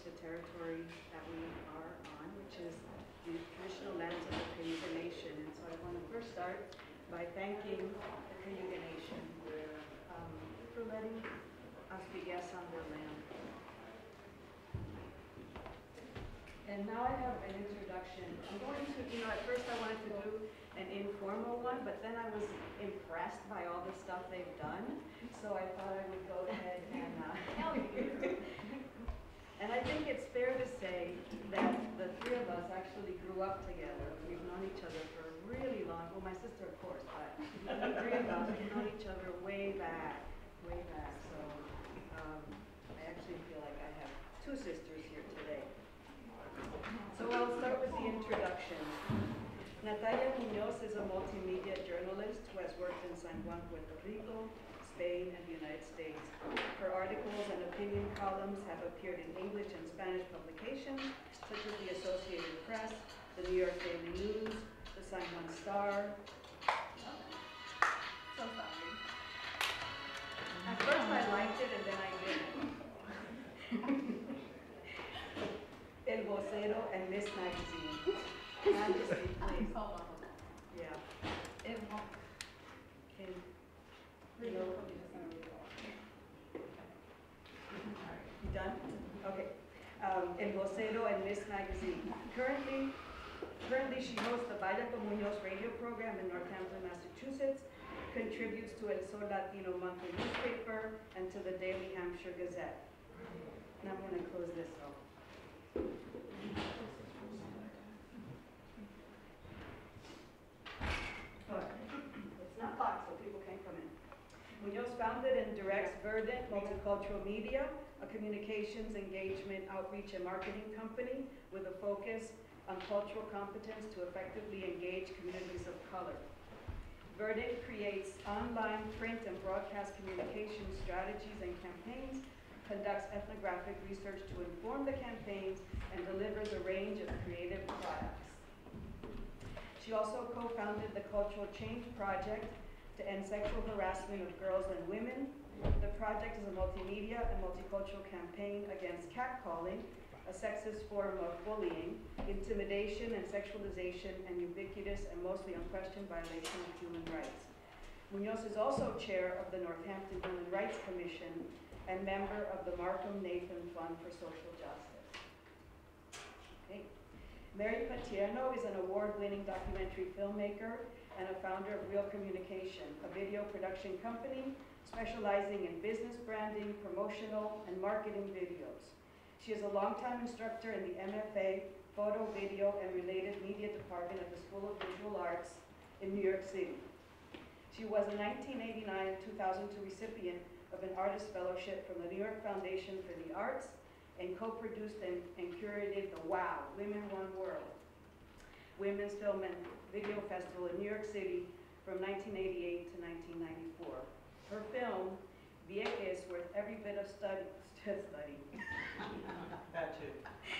the territory that we are on, which is the traditional lands of the Cayuga Nation. And so I want to first start by thanking the Cayuga Nation um, for letting us be guests on their land. And now I have an introduction. I'm going to, you know, at first I wanted to do an informal one, but then I was impressed by all the stuff they've done. So I thought I would go ahead and, uh, and I think it's fair to say that the three of us actually grew up together. We've known each other for a really long, well, my sister, of course, but the three of us have known each other way back, way back. So um, I actually feel like I have two sisters here today. So I'll start with the introduction. Natalia Muñoz is a multimedia journalist who has worked in San Juan, Puerto Rico, Spain, and the United States. Her articles and opinion columns have appeared in English and Spanish publications, such as the Associated Press, the New York Daily News, the San Juan Star. So sorry. At first I liked it and then I didn't. El Vocero and Ms. Magazine. Majesty, please. Hold on. Yeah. You done? Okay. Um, El Vocero and Ms. Magazine. Currently, currently she hosts the con Muñoz radio program in Northampton, Massachusetts, contributes to El Sol Latino monthly newspaper, and to the Daily Hampshire Gazette. And I'm going to close this off. It's not locked, so people can't come in. Muñoz founded and directs Verdant Multicultural Media, a communications, engagement, outreach, and marketing company with a focus on cultural competence to effectively engage communities of color. Verdant creates online, print, and broadcast communication strategies and campaigns, conducts ethnographic research to inform the campaigns, and delivers a range of creative products. She also co-founded the Cultural Change Project to end sexual harassment of girls and women. The project is a multimedia and multicultural campaign against catcalling, a sexist form of bullying, intimidation and sexualization, and ubiquitous and mostly unquestioned violation of human rights. Muñoz is also chair of the Northampton Human Rights Commission and member of the Markham Nathan Fund for Social Justice. Okay. Mary Patierno is an award-winning documentary filmmaker and a founder of Real Communication, a video production company specializing in business branding, promotional, and marketing videos. She is a longtime instructor in the MFA Photo, Video, and Related Media Department at the School of Visual Arts in New York City. She was a 1989-2002 recipient of an Artist Fellowship from the New York Foundation for the Arts and co-produced and, and curated the WOW, Women One World, Women's Film and Video Festival in New York City from 1988 to 1994. Her film, Vieques, is worth every bit of study, study. That too.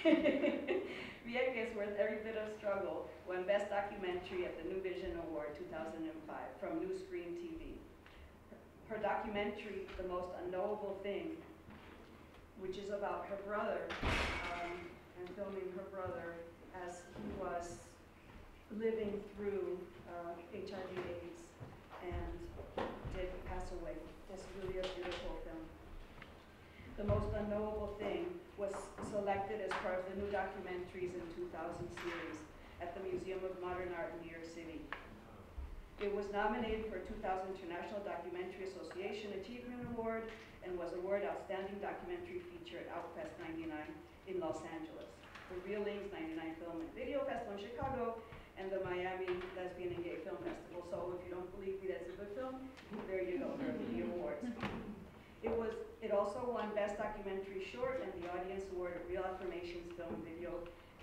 Vieques is worth every bit of struggle, won Best Documentary at the New Vision Award 2005 from New Screen TV. Her documentary, The Most Unknowable Thing, which is about her brother, um, and filming her brother as he was living through uh, HIV AIDS and did pass away. It's really a beautiful film. The Most Unknowable Thing was selected as part of the new documentaries in 2000 series at the Museum of Modern Art in New York City. It was nominated for 2000 International Documentary Association Achievement Award and was awarded Outstanding Documentary Feature at Outfest 99 in Los Angeles, the Reeling 99 Film and Video Festival in Chicago, and the Miami Lesbian and Gay Film Festival. So if you don't believe me that's a good film, there you go, there the awards. It was. It also won Best Documentary Short and the Audience Award at Reel Affirmations Film and Video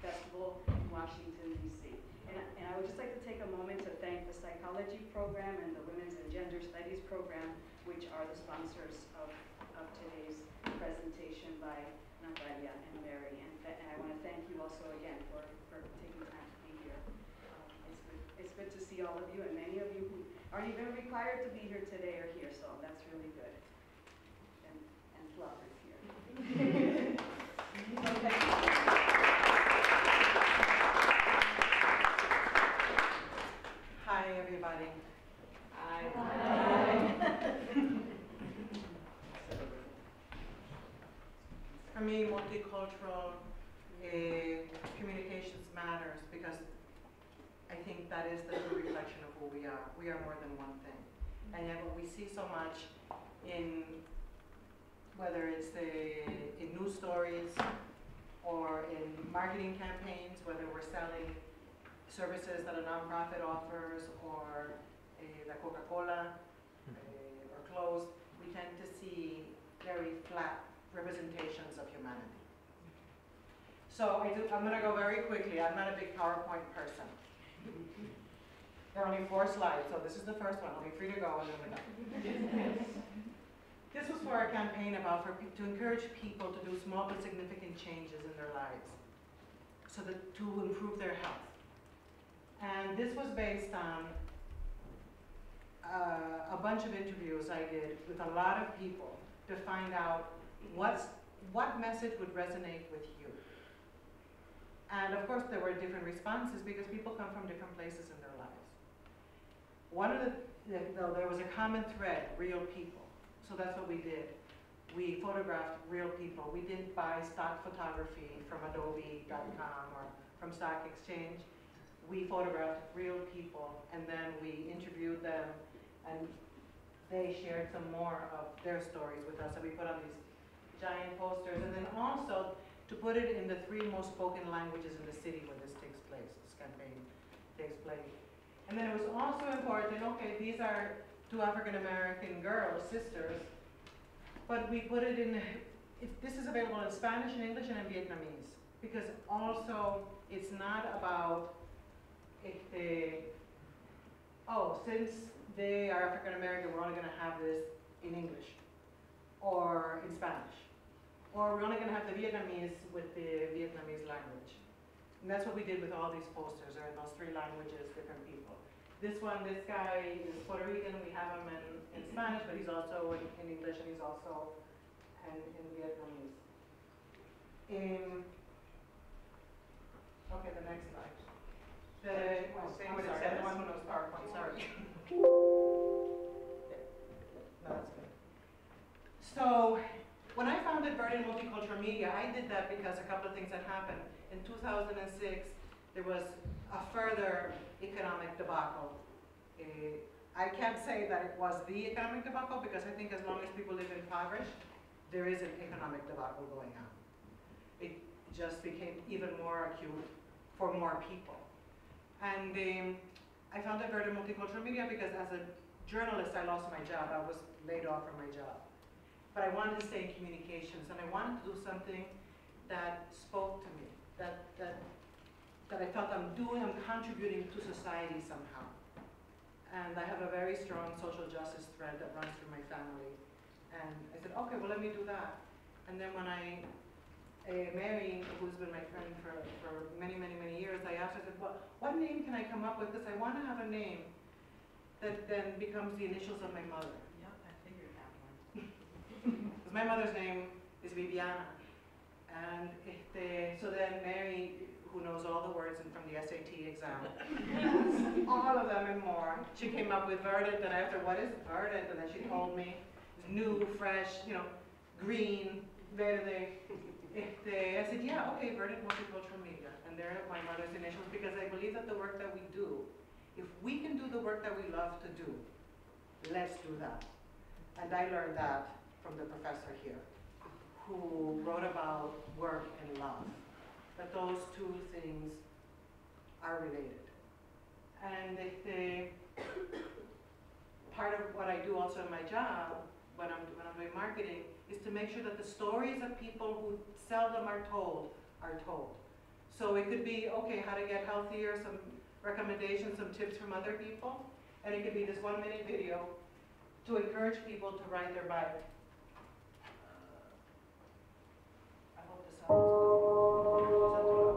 Festival in Washington, D.C. And, and, I would just like to take a moment to thank the Psychology Program and the Women's and Gender Studies Program, which are the sponsors of, of today's presentation by Natalia and Mary. And, and I want to thank you also again for, for taking time to be here good to see all of you, and many of you who aren't even required to be here today are here, so that's really good. And, and Fluff is here. Okay. Hi, everybody. For me, multicultural eh, communications matters because I that is the true reflection of who we are. We are more than one thing. And yet what we see so much in, whether it's the, in news stories or in marketing campaigns, whether we're selling services that a nonprofit offers or eh, la Coca-Cola eh, or clothes, we tend to see very flat representations of humanity. So I do, I'm gonna go very quickly, I'm not a big PowerPoint person. There are only four slides, so this is the first one, I'll be free to go and then we're done. This was for a campaign about, for, to encourage people to do small but significant changes in their lives, so that, to improve their health. And this was based on uh, a bunch of interviews I did with a lot of people to find out what's, what message would resonate with you. And of course, there were different responses because people come from different places in their lives. One of the, though, there was a common thread, real people. So that's what we did. We photographed real people. We didn't buy stock photography from Adobe.com or from Stock Exchange. We photographed real people and then we interviewed them and they shared some more of their stories with us. So we put on these giant posters and then also to put it in the three most spoken languages in the city where this takes place, this campaign takes place. And then it was also important, okay, these are two African American girls, sisters, but we put it in, if this is available in Spanish and English and in Vietnamese, because also it's not about oh, since they are African American, we're only gonna have this in English or in Spanish. Or we're only gonna have the Vietnamese with the Vietnamese language. And that's what we did with all these posters, are in those three languages, different people. This one, this guy is Puerto Rican, we have him in, in Spanish, but he's also in, in English and he's also in, in Vietnamese. In, okay, the next slide. The, oh, Say I'm sorry, the one who knows PowerPoint, sorry. No, that's good. So, when I founded Verdant Multicultural Media, I did that because a couple of things had happened. In 2006, there was a further economic debacle. Eh, I can't say that it was the economic debacle because I think as long as people live impoverished, there is an economic debacle going on. It just became even more acute for more people. And um, I founded Verdant Multicultural Media because as a journalist, I lost my job. I was laid off from my job. But I wanted to stay in communications and I wanted to do something that spoke to me, that, that, that I felt I'm doing, I'm contributing to society somehow. And I have a very strong social justice thread that runs through my family. And I said, okay, well, let me do that. And then when I, uh, Mary, who's been my friend for, for many, many, many years, I asked her, I said, well, what name can I come up with? Because I want to have a name that then becomes the initials of my mother. Yep, I figured that one. Because my mother's name is Viviana. And este, so then Mary, who knows all the words and from the SAT exam, all of them and more, she came up with verdant, and I asked her, what is verdant? And then she told me, new, fresh, you know, green, verde. Este, I said, yeah, okay, verdant multicultural media. And there are my mother's initials because I believe that the work that we do, if we can do the work that we love to do, let's do that. And I learned that from the professor here, who wrote about work and love, that those two things are related. And if the, part of what I do also in my job, when I'm, when I'm doing marketing, is to make sure that the stories of people who seldom are told are told. So it could be, okay, how to get healthier, some recommendations, some tips from other people, and it could be this one minute video to encourage people to ride their bike. 本当に。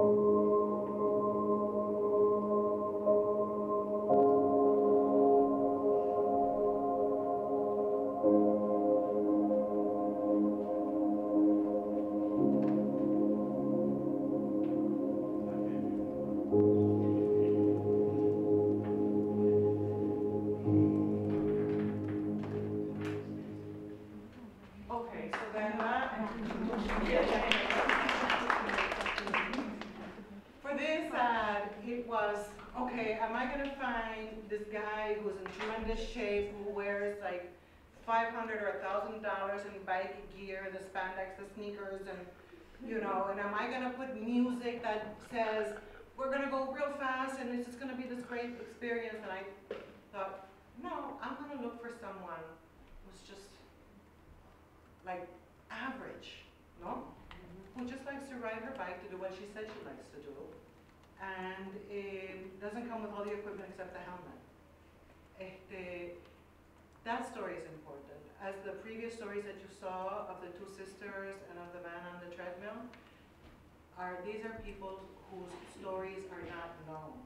Okay, I gonna put music that says, we're gonna go real fast and it's just gonna be this great experience, and I thought, no, I'm gonna look for someone who's just like average, no? Mm-hmm. Who just likes to ride her bike to do what she said she likes to do, and it doesn't come with all the equipment except the helmet. Este, that story is important. As the previous stories that you saw of the two sisters and of the man on the treadmill, are these are people whose stories are not known.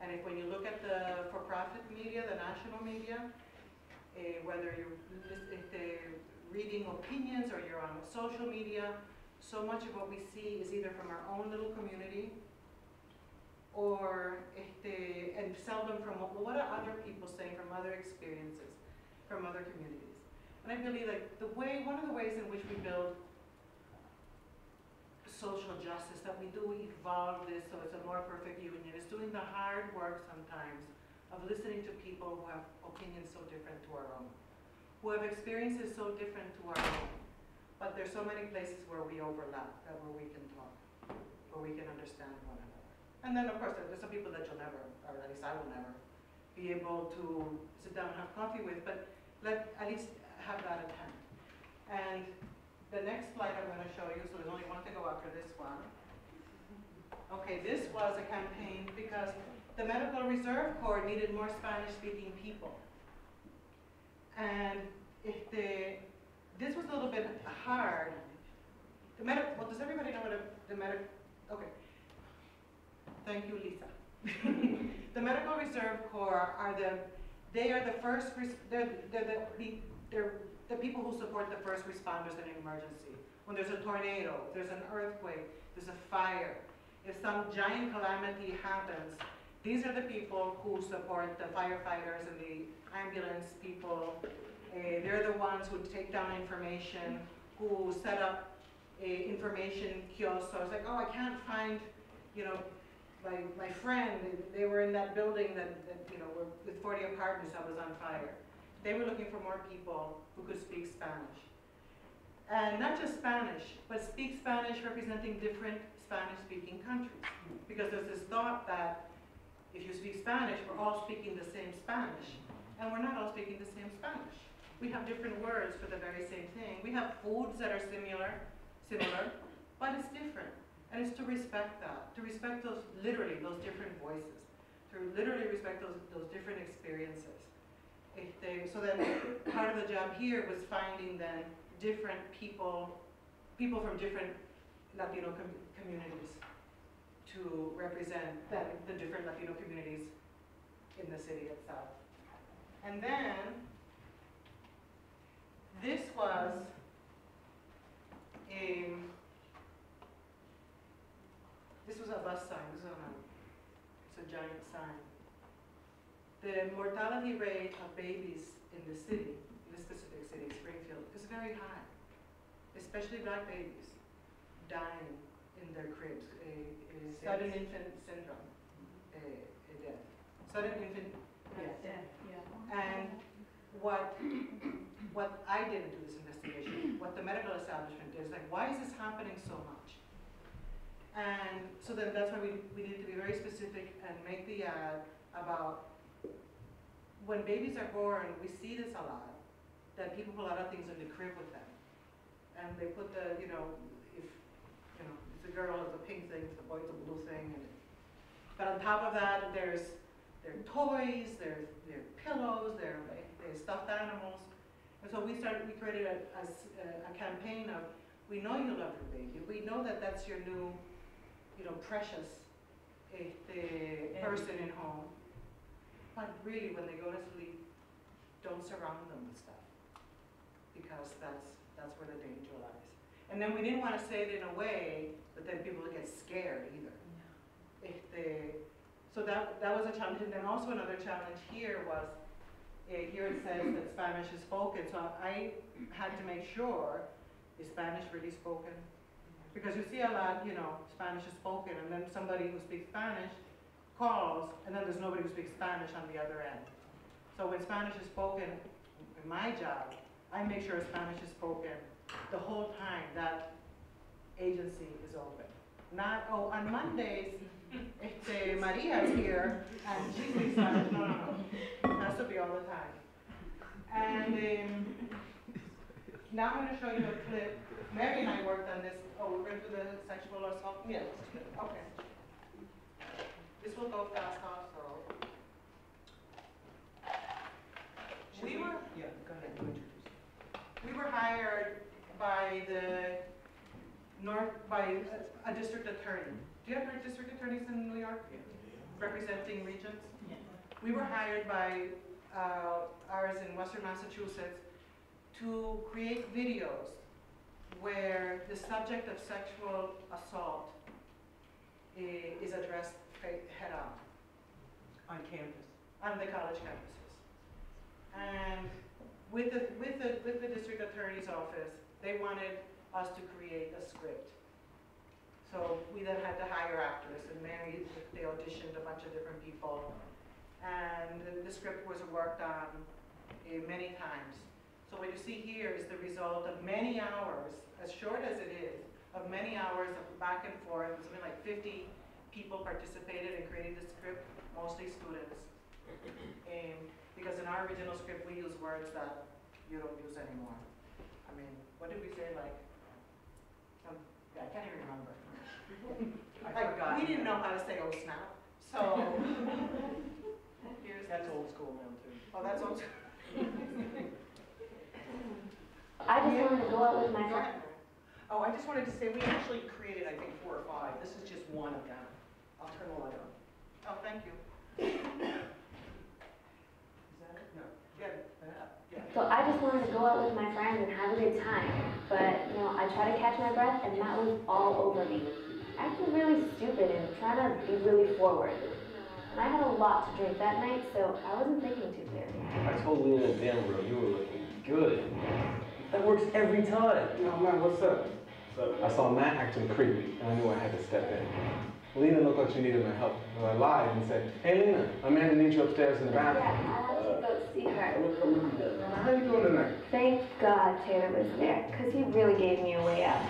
And if when you look at the for-profit media, the national media, eh, whether you're they're reading opinions or you're on social media, so much of what we see is either from our own little community or este, and seldom from what, what are other people saying from other experiences, from other communities. And I believe like the way, one of the ways in which we build social justice, that we do evolve this so it's a more perfect union, It's doing the hard work sometimes of listening to people who have opinions so different to our own who have experiences so different to our own. But there's so many places where we overlap, that where we can talk, where we can understand one another. And then, of course, there's some people that you'll never, or at least I will never, be able to sit down and have coffee with, but let, at least have that at hand. And the next slide I'm gonna show you, so there's only one to go after this one. Okay, this was a campaign because the Medical Reserve Corps needed more Spanish-speaking people. And if the, this was a little bit hard. The medic, well, does everybody know what a, the medic, okay. Thank you, Lisa. The Medical Reserve Corps are the, they are the first, they're, they're the, the- they're the people who support the first responders in an emergency. When there's a tornado, there's an earthquake, there's a fire, if some giant calamity happens, these are the people who support the firefighters and the ambulance people. Eh, they're the ones who take down information, who set up a information kiosks. So I was like, oh, I can't find, you know, my, my friend, they were in that building that, that, you know, with forty apartments that was on fire. They were looking for more people who could speak Spanish. And not just Spanish, but speak Spanish representing different Spanish-speaking countries. Because there's this thought that if you speak Spanish, we're all speaking the same Spanish. And we're not all speaking the same Spanish. We have different words for the very same thing. We have foods that are similar, similar, but it's different. And it's to respect that, to respect those, literally, those different voices, to literally respect those, those different experiences. They, so then, part of the job here was finding then different people, people from different Latino com- communities to represent that, the different Latino communities in the city itself. And then, this was a, this was a bus sign, this is a, it's a giant sign. The mortality rate of babies in the city, in this specific city, Springfield, is very high, especially black babies dying in their cribs, a, a sudden infant syndrome, a, a death. Sudden infant, yes. Yeah, yeah. And what, what I didn't do this investigation, what the medical establishment did, is like, why is this happening so much? And so then that's why we, we need to be very specific and make the ad about when babies are born, we see this a lot, that people put a lot of things in the crib with them. And they put the, you know, if, you know, if the girl has a pink thing, if the boy's a blue thing, and, but on top of that, there's, there are toys, there's, there are pillows, there, are- there's stuffed animals. And so we started, we created a campaign of, we know you love your baby, we know that that's your new, you know, precious, the person in home. But really, when they go to sleep, don't surround them with stuff, because that's, that's where the danger lies. And then we didn't want to say it in a way that then people would get scared either. If they, so that, that was a challenge, and then also another challenge here was, eh, here it says that Spanish is spoken, so I had to make sure, is Spanish really spoken? Because you see a lot, you know, Spanish is spoken, and then somebody who speaks Spanish calls, and then there's nobody who speaks Spanish on the other end. So when Spanish is spoken, in my job, I make sure Spanish is spoken the whole time that agency is open. Not, oh, on Mondays, este, Maria is here, and she speaks Spanish, no, no, no. Has to be all the time. And, um, now I'm gonna show you a clip, Mary and I worked on this, oh, we're gonna do the sexual assault? Yeah. Okay. This will go fast also. We were, Yeah, go ahead, you introduce. we were hired by the North, by a a district attorney. Do you have district attorneys in New York Yeah. representing regions? Yeah. We were hired by uh, ours in Western Massachusetts to create videos where the subject of sexual assault is addressed fa- head-on On campus. on the college campuses. And with the, with the, with the district attorney's office, they wanted us to create a script. So we then had to hire actors, and Mary, they auditioned a bunch of different people. And the- the script was worked on eh, many times. So what you see here is the result of many hours, as short as it is, of many hours of back and forth, something like 50 people participated in creating the script, mostly students. Um, because in our original script, we use words that you don't use anymore. I mean, what did we say, like, um, yeah, I can't even remember. I forgot. we didn't know how to say oh snap, so. Here's. That's old school now, too. Oh, that's old. school. I just wanted to go out with my Go friend. Oh, I just wanted to say, we actually created, I think, four or five. This is just one of them. I'll turn the light on. Oh, thank you. Is that it? No. Yeah. Yeah. So I just wanted to go out with my friends and have a good time. But, you know, I tried to catch my breath and that was all over me. I Acting really stupid and trying to be really forward. And I had a lot to drink that night, so I wasn't thinking too clearly. I told Lena and Dan, bro, you were looking good. That works every time. Yo, man, what's up? So I saw Matt acting creepy, and I knew I had to step in. Lena looked like she needed my help, so I lied and said, Hey Lena, Amanda needs you upstairs in the bathroom. Yeah. I have to go see her. How are you doing tonight? Thank God Taylor was there, because he really gave me a way out.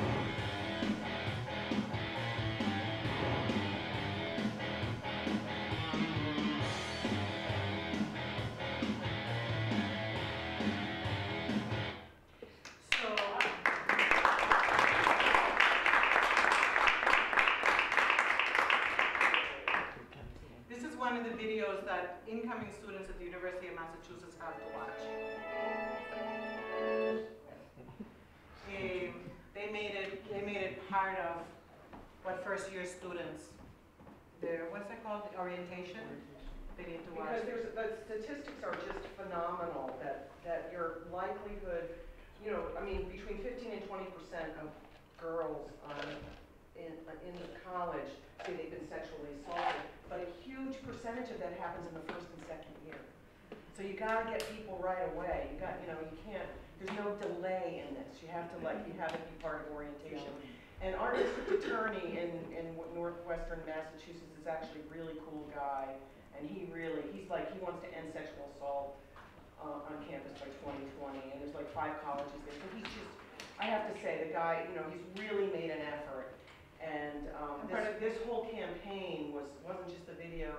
First year students, their, what's that called, the orientation? They need to watch. Because there's, the statistics are just phenomenal, that, that your likelihood, you know, I mean, between fifteen and twenty percent of girls on, in, in the college say they've been sexually assaulted, but a huge percentage of that happens in the first and second year. So you gotta get people right away, you got, you know, you can't, there's no delay in this, you have to like, you have to be part of orientation. And our district attorney in, in northwestern Massachusetts is actually a really cool guy, and he really, he's like, he wants to end sexual assault uh, on campus by 2020, and there's like five colleges there, so he's just, I have to say, the guy, you know, he's really made an effort. And, um, this, this whole campaign was, wasn't just a video,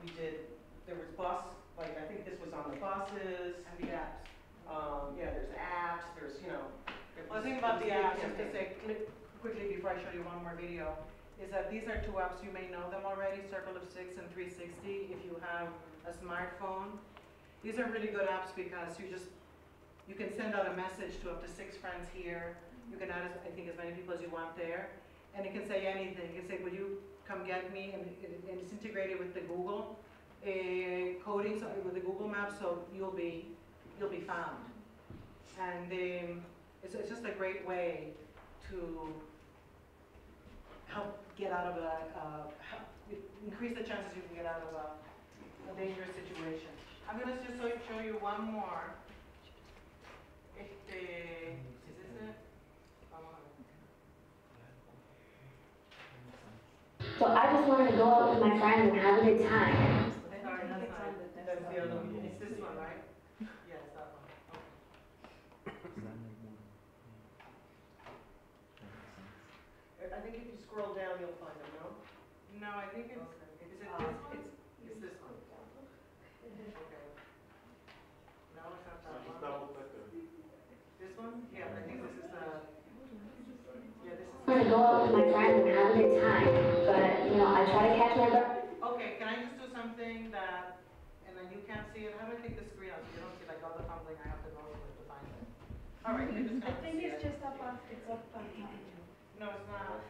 we did, there was bus, like, I think this was on the buses, And the apps. um, yeah, there's apps, there's, you know. Well, the thing about the apps, just to say quickly before I show you one more video, is that these are two apps, you may know them already, Circle of Six and 360, if you have a smartphone. These are really good apps because you just, you can send out a message to up to six friends here. You can add, as- I think, as many people as you want there. And it can say anything. It can say, will you come get me? And and it's integrated with the Google uh, coding, so with the Google Maps, so you'll be, you'll be found. And um, it's, it's just a great way to help get out of a, uh, help increase the chances you can get out of a, a dangerous situation. I'm gonna just show you, one more. Este, is this it? Vamos a ver. So I just wanted to go out with my friends and have a good time. Sorry, that's not. That's the other one. It's this one, right? Yes, that one. Okay. I think if you scroll down, you'll find them, no? No, I think it's, is it uh, this, it's, it's this one. Okay. No, it's not that one. This one? Yeah, I think this is the, yeah, this is. I want to go out with my friends and have a good time, but, you know, I try to catch my breath. Okay, can I just do something that, and then you can't see it, how do I take the screen out so you don't see like all the fumbling I have to go through to find it? All right, you're just I gonna think it's it. just up on, it's up on top. No, it's not.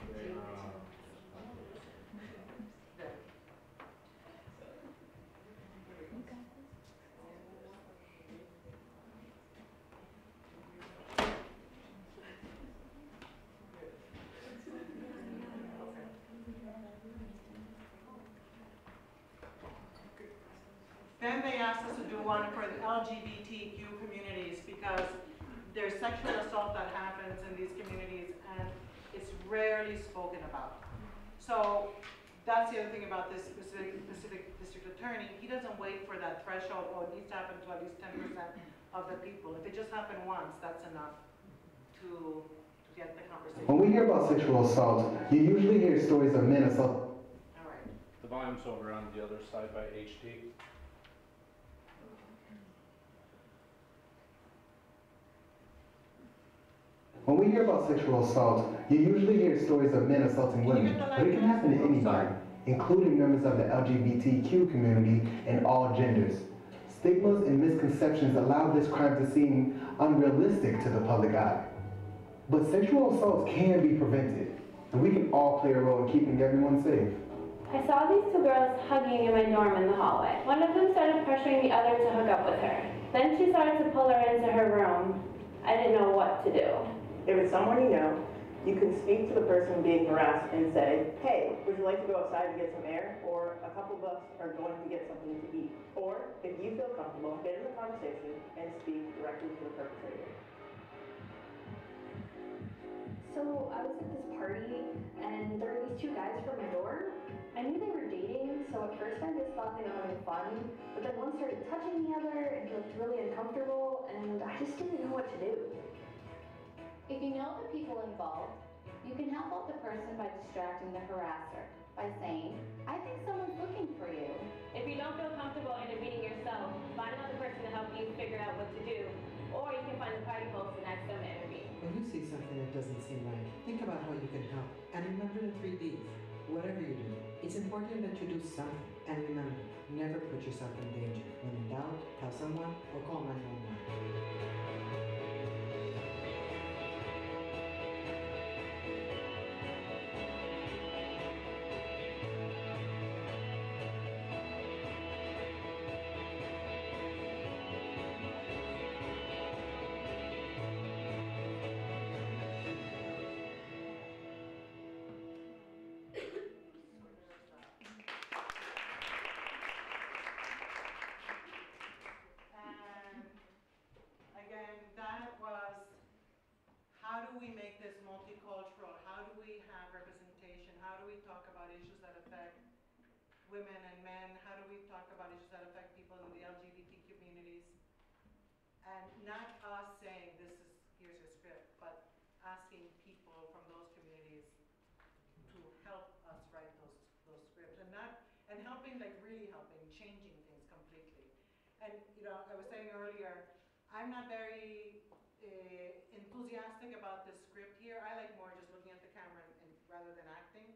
Then they asked us to do one for the LGBTQ communities because there's sexual assault that happens rarely spoken about. So that's the other thing about this specific, specific district attorney. He doesn't wait for that threshold, oh, it needs to happen to at least ten percent of the people. If it just happened once, that's enough to, to get the conversation. When we hear about sexual assault, you usually hear stories of men assault. All right. The volume's over on the other side by HD. When we hear about sexual assault, you usually hear stories of men assaulting women, but it can happen to anybody, including members of the LGBTQ community and all genders. Stigmas and misconceptions allow this crime to seem unrealistic to the public eye. But sexual assaults can be prevented, and we can all play a role in keeping everyone safe. I saw these two girls hugging in my dorm in the hallway. One of them started pressuring the other to hook up with her. Then she started to pull her into her room. I didn't know what to do. If it's someone you know, you can speak to the person being harassed and say, hey, would you like to go outside and get some air? Or a couple of us are going to get something to eat. Or if you feel comfortable, get in the conversation and speak directly to the perpetrator. So I was at this party and there were these two guys from my dorm. I knew they were dating, so at first I just thought they were having fun. But then one started touching the other and looked really uncomfortable and I just didn't know what to do. If you know the people involved, you can help out the person by distracting the harasser by saying, I think someone's looking for you. If you don't feel comfortable intervening yourself, find another person to help you figure out what to do. Or you can find the party host and ask them to intervene. When you see something that doesn't seem right, think about how you can help. And remember the three Ds. Whatever you do, it's important that you do something. And remember, never put yourself in danger. When in doubt, tell someone or call 911. Not us saying this is, here's your script, but asking people from those communities to help us write those, those scripts and not, and helping, like really helping, changing things completely. And, you know, I was saying earlier, I'm not very uh, enthusiastic about the script here. I like more just looking at the camera and, and rather than acting.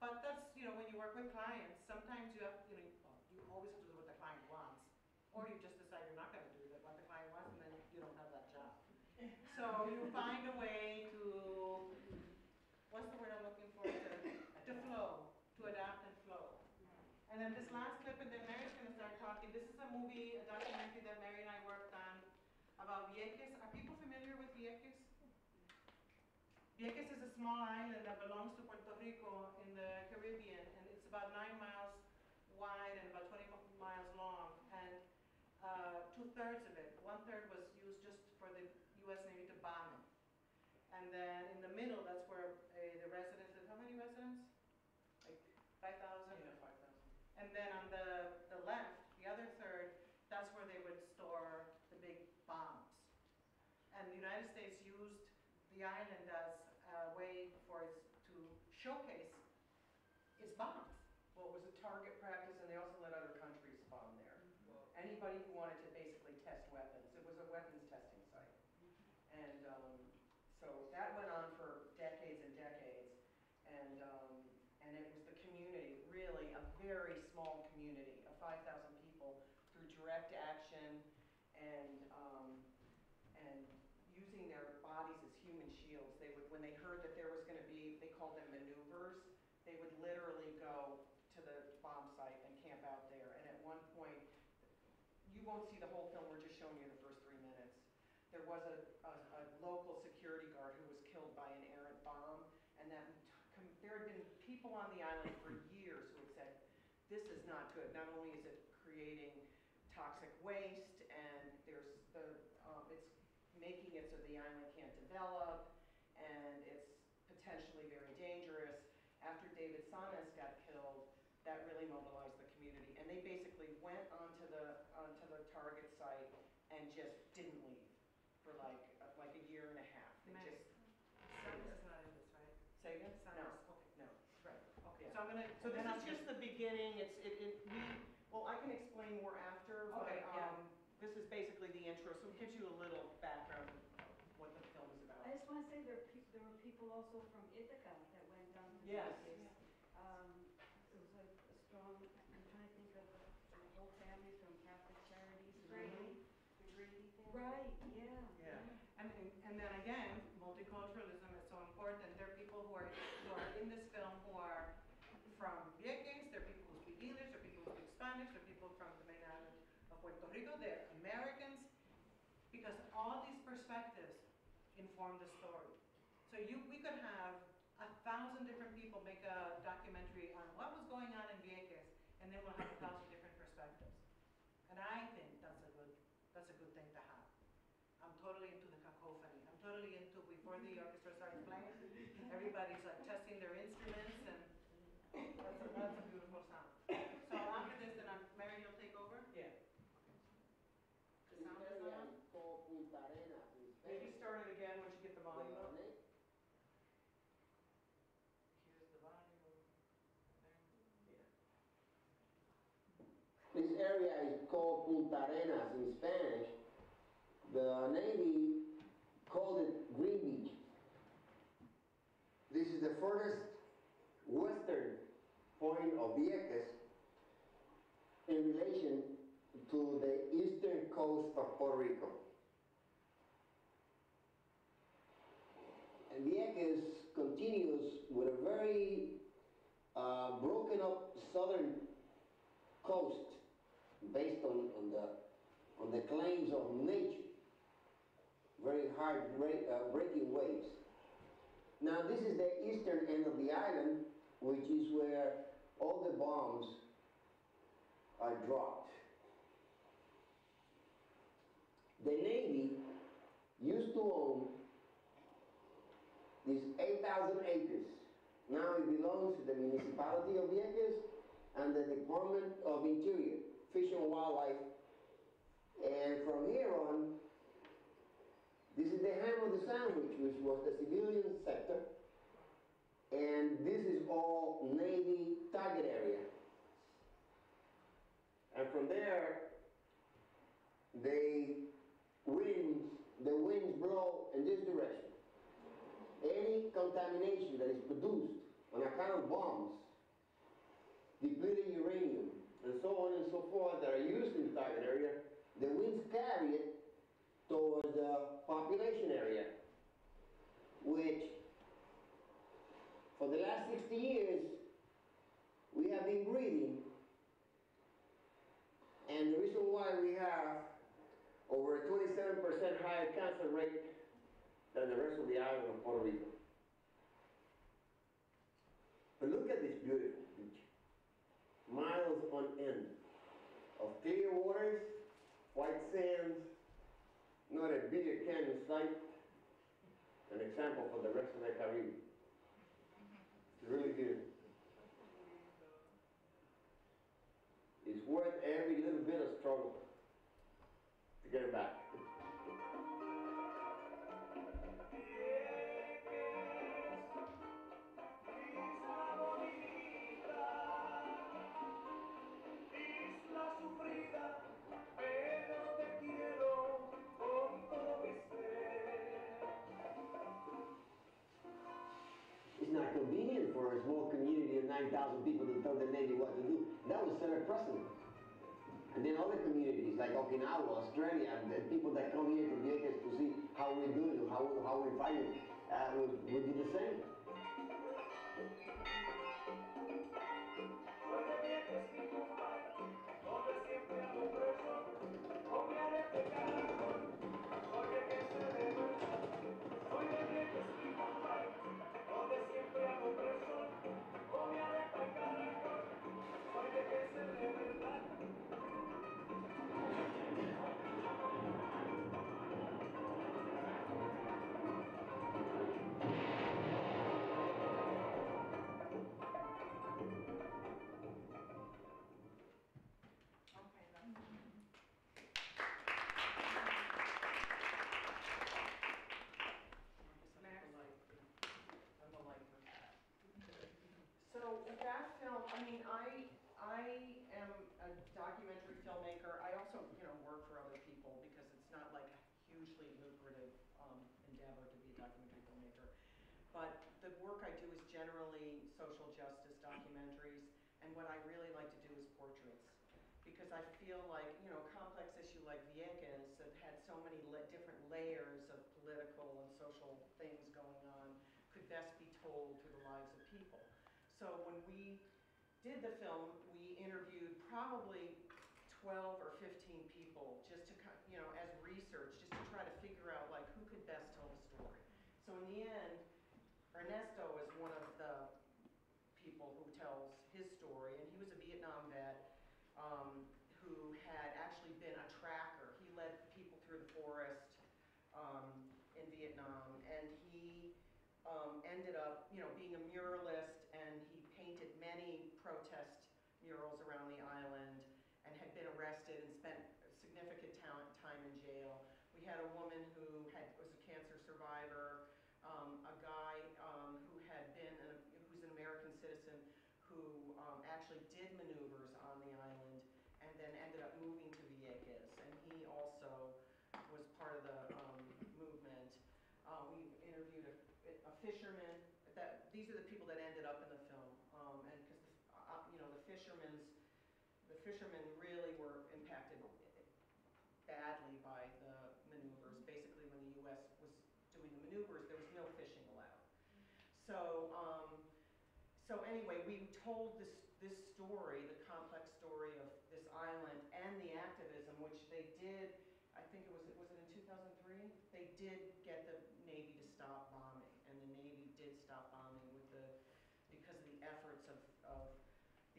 But that's, you know, when you work with clients, sometimes you have, you know, you always have to do what the client wants. Or you just decide you're not gonna do that, what the client wants, and then you don't have that job. So you find a way to, what's the word I'm looking for, to, to flow, to adapt and flow. And then this last clip, and then Mary's gonna start talking, this is a movie, a documentary that Mary and I worked on about Vieques. Are people familiar with Vieques? Vieques is a small island that belongs to Puerto Rico in the Caribbean, and it's about nine miles wide and about 20 miles long. And uh, two-thirds of it, one-third was used just for the U.S. Navy to bomb it. And then in the middle, that's where uh, the residents, how many residents? Like 5,000? Yeah, five thousand. And then on the, the left, the other third, that's where they would store the big bombs. And the United States used the island as a way for it to showcase its bombs. Well, it was a target practice, and they also let other countries bomb there. Anybody who wanted to basically test weapons, it was a weapons testing site. And, um, so that went on for decades and decades, and, um, and it was the community, really a very small community of five thousand people through direct action and, um, and using their bodies as human shields. They would, when they heard that there was gonna be, they called them maneuvers, they would literally go to the bomb site and camp out there. And at one point, you won't see the whole film, we're just showing you the first three minutes. There was a, a, a local security guard who was killed by an errant bomb, and that, there had been people on the island for years who had said, this is not good. Not only is it creating toxic waste, and there's the, um, it's making it so the island can't develop, and it's potentially very dangerous. After David Sanes got killed, that really mobilized the community, and they basically went onto the, onto the target site and just didn't leave for like, uh, like a year and a half. They Nice. just, Sun is not in this, right? say again? Sun No, is, okay, no. right, okay. Yeah. So I'm gonna. So this then I'll is just the beginning, it's, it, it, we, well, I can explain more after, but, Okay, yeah. um, this is basically the intro, so it gives you a little background of what the film is about. I just want to say there, are peop- there were people also from Ithaca that went down to Yes. Vieques. Um, it was a, a strong, I'm trying to think of the the whole family from Catholic Charities. and- Grady. The Grady family? Right, yeah. Yeah. And, and- and then again, multiculturalism is so important. There are people who are, who are in this film who are from Vieques, there are people who speak English, there are people who speak Spanish, there are people from the main island of Puerto Rico, they're Americans, because all these perspectives inform the story. You, we could have a thousand different people make a documentary on what was going on in Vieques, and then we'll have a thousand different perspectives. And I think that's a good, that's a good thing to have. I'm totally into the cacophony. I'm totally into, before the orchestra starts playing, everybody's like testing their instruments and that's a, that's a beautiful sound. So after this, then I'm, Mary, you'll take over? Yeah. The sound is not on? Maybe start it again once you get the volume up. Here's the volume. This area is called Punta Arenas in Spanish. The Navy called it Green Beach. This is the furthest western point of Vieques in relation to the eastern coast of Puerto Rico. And Vieques continues with a very uh, broken up southern coast based on, on the on the claims of nature. Very hard break, uh, breaking waves. Now this is the eastern end of the island, which is where all the bombs are dropped. The Navy used to own these 8,000 acres. Now it belongs to the municipality of Vieques and the Department of Interior, Fish and Wildlife. And from here on, This is the ham of the sandwich, which was the civilian sector. And this is all Navy target area. And from there, they winds, the winds blow in this direction. Any contamination that is produced on account of bombs, depleted uranium, and so on and so forth that are used in the target area, the winds carry it towards the population area, which for the last 60 years we have been breathing. And the reason why we have over a 27% higher cancer rate than the rest of the island of Puerto Rico. But look at this beautiful. Miles on end of clear waters, white sands, not a bigger canyon sight. An example for the rest of the Caribbean. It's really beautiful. It's worth every little bit of struggle to get it back. 100,000 people to tell the Navy what to do. That was set a precedent. And then other communities like Okinawa, Australia, the people that come here to Vieques to see how we're doing, how, how we're fighting, uh, would, would do the same. Because I feel like, you know, a complex issue like Vieques that had so many different layers of political and social things going on could best be told through the lives of people. So when we did the film, we interviewed probably 12 or 15 people just to, ki- you know, as research, just to try to figure out like who could best tell the story. So in the end, Ernesto is one of the people who tells his story, and he was a Vietnam vet um, who had actually been a tracker. He led people through the forest um, in Vietnam, and he um, ended up, you know, being a muralist, and he painted many protest murals around the island, and had been arrested and spent significant ta- time in jail. We had a woman who had was a cancer survivor, um, a guy um, who had been, an, who's an American citizen, who um, actually did maneuvers on the island, and then ended up moving to Vieques, and he also was part of the um, movement. Uh, we interviewed a, a fisherman. That these are the people that ended up in the film, um, and because uh, you know the fishermen's, the fishermen really were impacted badly by the maneuvers. Basically, when the U.S. was doing the maneuvers, there was no fishing allowed. So, um, so anyway, we told this this story, the complex story of this island and the activism, which they did. I think it was was it in 2003? They did get the Navy to stop bombing, and the Navy did stop bombing with the because of the efforts of, of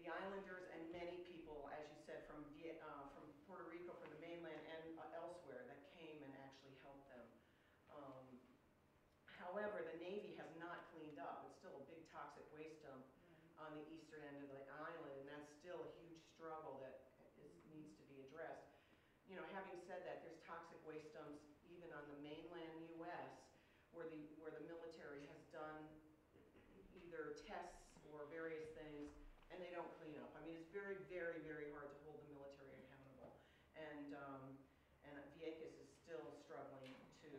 the islanders and many people, as you said, from Viet, uh, from Puerto Rico, from the mainland, and uh, elsewhere that came and actually helped them. Um, however, the Navy has not cleaned up. It's still a big toxic waste dump on the eastern end of the island, and that's still a huge struggle that is, needs to be addressed. You know, having said that, there's toxic waste dumps even on the mainland very, very, very hard to hold the military accountable. And, um, and Vieques is still struggling to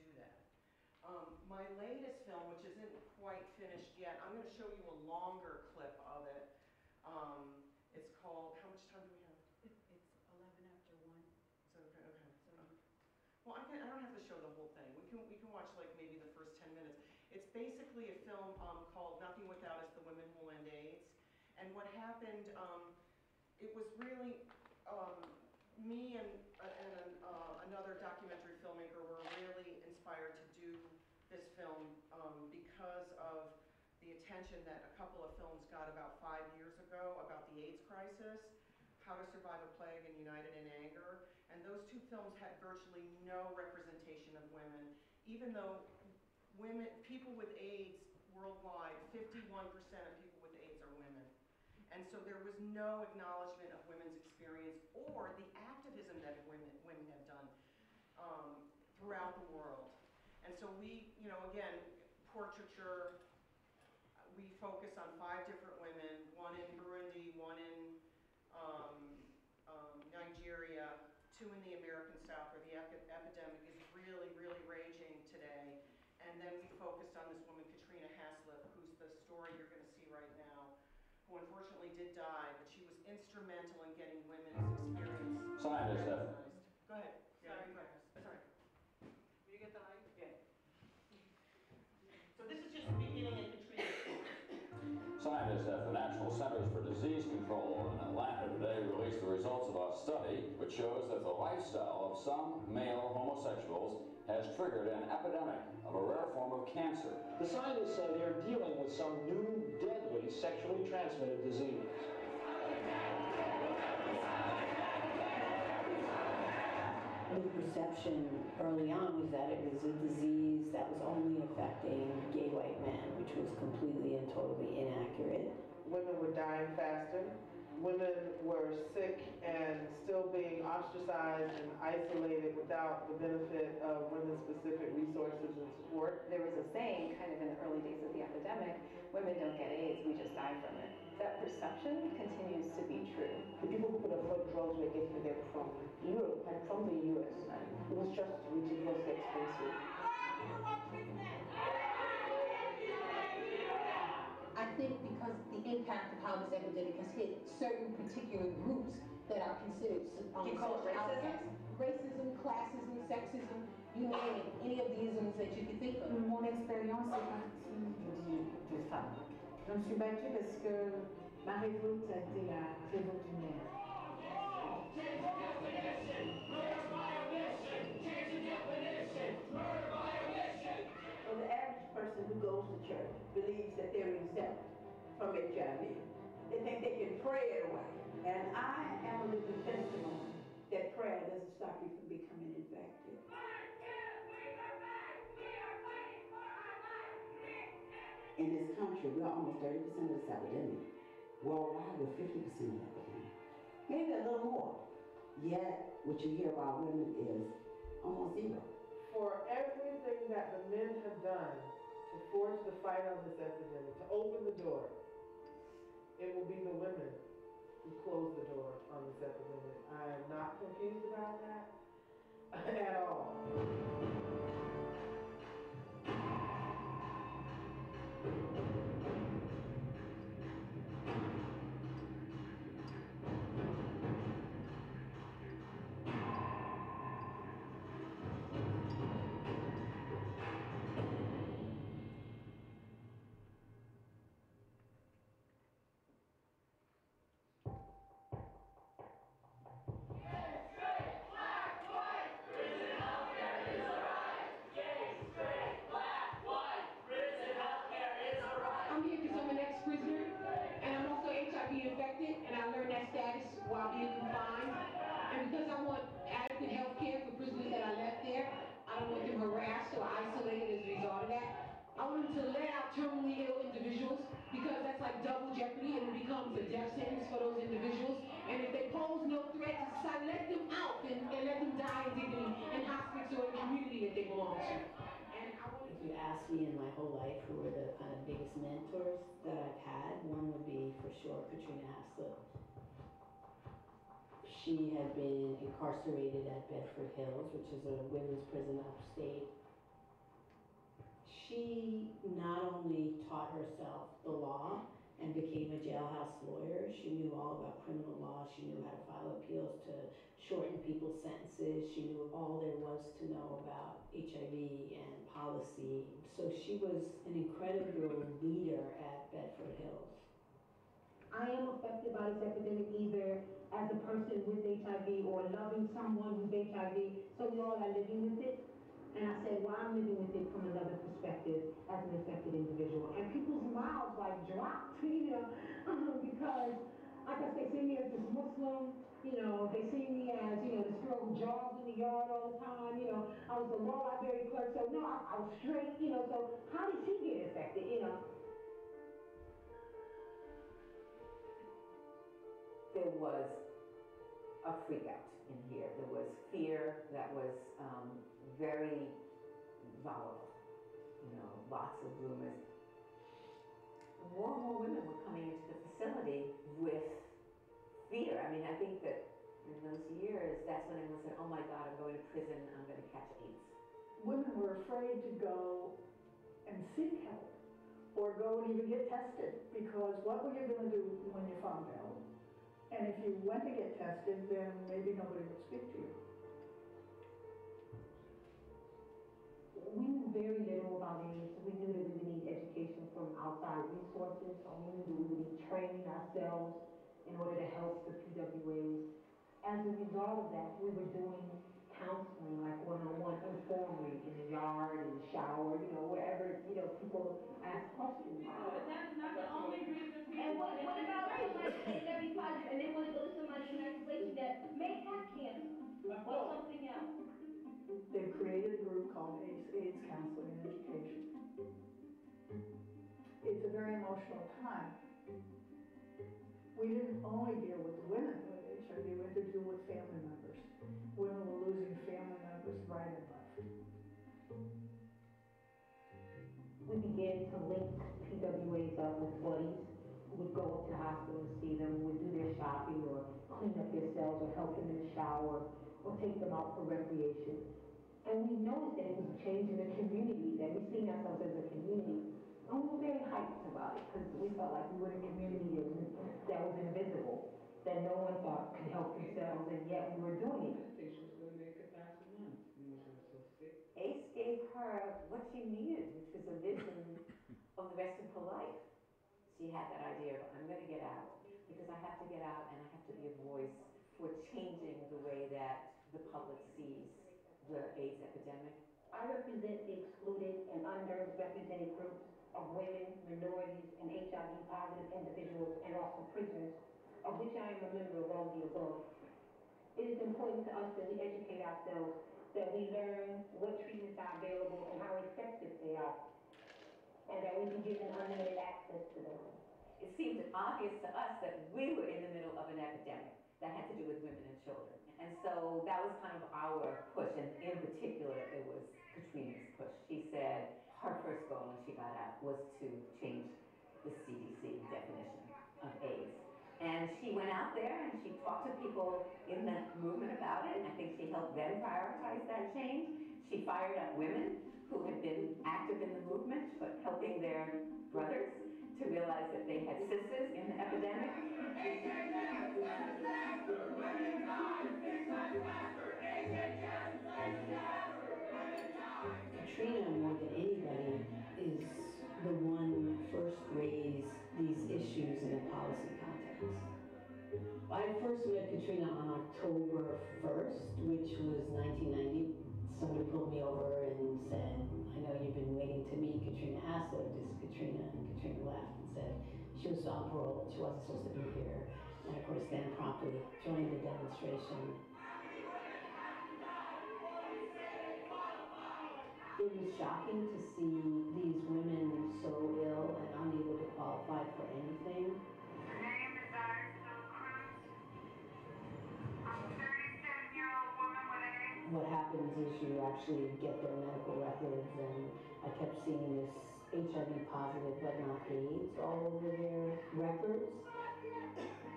do that. Um, my latest film, which isn't quite finished yet, I'm gonna show you a longer clip of it. Um, it's called, how much time do we have? It's eleven after one. So, okay, okay. Well, I can, I don't have to show the whole thing. We can, we can watch like maybe the first ten minutes. It's basically a film, um, called Nothing Without Us, The Women Who End AIDS. And what happened, um, it was really, um, me and, and, uh, another documentary filmmaker were really inspired to do this film, um, because of the attention that a couple of films got about five years ago about the AIDS crisis. How to Survive a Plague and United in Anger. And those two films had virtually no representation of women, even though women, people with AIDS worldwide, 51% of people with AIDS are women. And so there was no acknowledgement of women's experience or the activism that women, women have done um, throughout the world. And so we, you know, again, portraiture, we focus on the results of a study which shows that the lifestyle of some male homosexuals has triggered an epidemic of a rare form of cancer. The scientists say they're dealing with some new deadly sexually transmitted disease. The perception early on was that it was a disease that was only affecting gay white men, which was completely and totally inaccurate. Women were dying faster. Women were sick and still being ostracized and isolated without the benefit of women-specific resources and support. There was a saying, kind of in the early days of the epidemic, women don't get AIDS, we just die from it. That perception continues to be true. The people who could afford drugs were getting them from Europe and from the US, it was just ridiculously expensive. Impact of how this epidemic has hit certain particular groups that are considered um, you call it racism? Racism, classism, sexism, you name it, any of the isms that you can think of. Mon expérience est partie du, de femme. Je me suis battue parce que ma révolte a été la révolte humaine. So the average person who goes to church believes that they're exempt from HIV. They think they can pray it away. And I am a living testimony that prayer doesn't stop you from becoming infected. In this country, we're almost 30% of this epidemic. Worldwide, we're 50% of the epidemic. Maybe a little more. Yet, what you hear about women is almost zero. For everything that the men have done to forge the fight on this epidemic, to open the door, it will be the women who close the door on this epidemic. I am not confused about that at all. Or isolated as a result of that. I wanted to let out terminally ill individuals, because that's like double jeopardy, and it becomes a death sentence for those individuals. And if they pose no threat to society, let them out and, and let them die in dignity in hospitals or in the community that they belong to. And I want If you ask me in my whole life who were the kind of biggest mentors that I've had, one would be for sure Katrina Haslip. She had been incarcerated at Bedford Hills, which is a women's prison upstate. She not only taught herself the law and became a jailhouse lawyer, she knew all about criminal law, she knew how to file appeals to shorten people's sentences, she knew all there was to know about HIV and policy. So she was an incredible leader at Bedford Hills. I am affected by this epidemic either as a person with HIV or loving someone with HIV. So we all are living with it. And I said, well, I'm living with it from another perspective as an affected individual. And people's mouths like dropped, you know, because I guess they see me as this Muslim, you know, they see me as, you know, this girl who jogs in the yard all the time, you know, I was a law library clerk, so no, I, I was straight, you know, so how did she get affected, you know? there was a freak out in here. There was fear that was um, very volatile. You know, lots of rumors. More and more women were coming into the facility with fear. I mean, I think that in those years, that's when everyone said, oh my God, I'm going to prison, I'm going to catch AIDS. women were afraid to go and seek help or go and even get tested because what were you going to do when you found out? And if you went to get tested, then maybe nobody would speak to you. Very little about AIDS. We knew that we would need education from outside resources. Or we knew that we would need training ourselves in order to help the PWAs. As a result of that, we were doing counseling, like one-on-one, informally, in the yard, in the shower, you know, wherever, you know, people ask questions. But that's not the only reason people. And what, what about like HIV positive, and they wanna go to somebody in isolation that may have cancer or something else? They've created a group called AIDS, AIDS Counseling and Education. It's a very emotional time. We didn't only deal with women with HIV, we had to deal with family members. Women were losing family members right and left. We began to link PWAs up with buddies would go to hospital and see them, would do their shopping or clean up their cells or help them in the shower or take them out for recreation. And we noticed that it was a change in the community, that we seen ourselves as a community. And we were very hyped about it because we felt like we were in a community that was, that was invisible, that no one thought could help themselves, and yet we were doing it. Ace gave her what she needed, which was a vision of the rest of her life. She had that idea of, I'm gonna get out, because I have to get out and I have to be a voice for changing the way that the public sees the AIDS epidemic. I represent the excluded and underrepresented groups of women, minorities, and HIV positive individuals, and also prisoners, of which I am a member of all the above. It is important to us that we educate ourselves, that we learn what treatments are available and how effective they are, and that we be given unlimited access to them. It seemed obvious to us that we were in the middle of an epidemic that had to do with women and children. And so that was kind of our push, and in particular, it was Katrina's push. She said her first goal when she got out was to change the CDC definition of AIDS. And she went out there and she talked to people in the movement about it, and I think she helped them prioritize that change. She fired up women who had been active in the movement, but helping their brothers to realize that they had sisters in the epidemic. Katrina, more than anybody, is the one who first raised these issues in a policy context. I first met Katrina on October 1st, which was 1990. Somebody pulled me over and said, I know you've been waiting to meet Katrina Haslip. This is Katrina. Katrina laughed and said she was on parole. She wasn't supposed to be here. And of course, then promptly joined the demonstration. It was shocking to see these women so ill and unable to qualify for anything. What happens is you actually get their medical records and I kept seeing this HIV positive but not AIDS all over their records.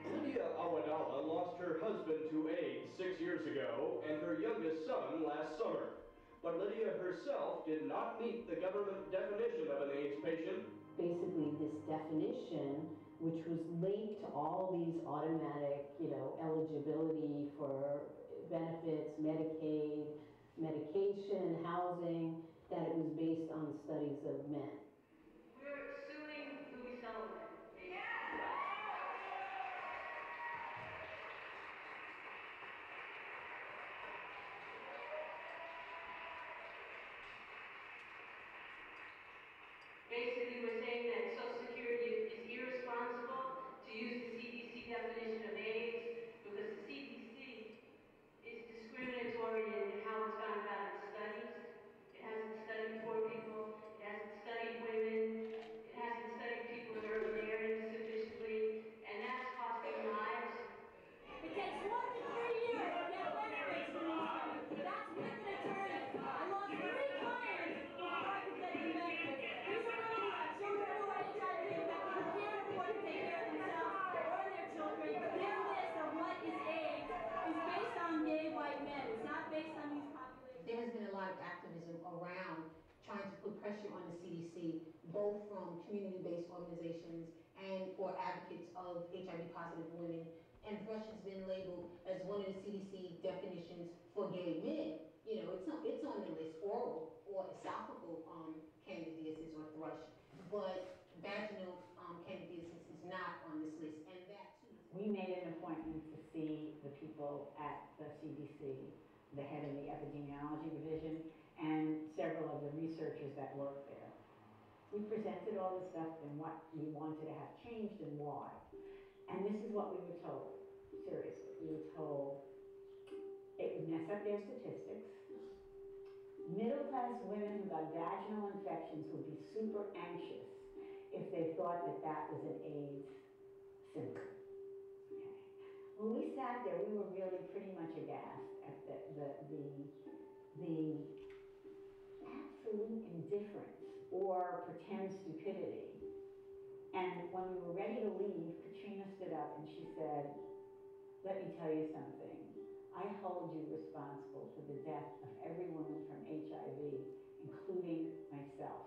Lydia Awadala lost her husband to AIDS six years ago and her youngest son last summer. But Lydia herself did not meet the government definition of an AIDS patient. basically this definition, which was linked to all these automatic, you know, eligibility for benefits, Medicaid, medication, housing, that it was based on studies of men. Suing Louis Sullivan. Basically, we're saying that Social Security is irresponsible to use the CDC definition of AIDS because the CDC is discriminatory in how it's gone about its studies. It hasn't studied poor people, it hasn't studied women, it hasn't studied people in urban areas sufficiently, and that's costing lives. It takes one to three years to get benefits from these companies. That's with an attorney. I lost three clients before I could get the benefits. These are women who have children who are HIV infected, who can't afford to take care of themselves or their children. Their list of what is AIDS is based on gay white men. It's not based on these populations. There has been a lot of activism around trying to put pressure on the CDC, both from community-based organizations and or advocates of HIV positive women. And thrush has been labeled as one of the CDC definitions for gay men. You know, it's on, it's on the list, oral or esophageal um, candidiasis or thrush, but vaginal um, candidiasis is not on this list, and that too. We made an appointment to see the people at the CDC, the head of the epidemiology division, and several of the researchers that work there. We presented all the stuff and what we wanted to have changed and why. And this is what we were told, seriously. We were told it would mess up their statistics. Middle-class women who got vaginal infections would be super anxious if they thought that that was an AIDS symptom. When we sat there, we were really pretty much aghast at the, the, the, the absolute indifference or pretend stupidity. And when we were ready to leave, Katrina stood up and she said, let me tell you something. I hold you responsible for the death of every woman from HIV, including myself.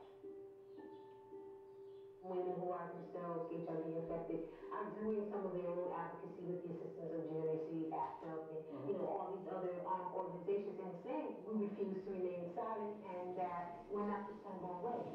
women who are themselves HIV infected are doing some of their own advocacy with the assistance of GMHC, ACT-UP, and, you know, all these other, um, organizations, and saying we refuse to remain silent and that we're not just gonna go away.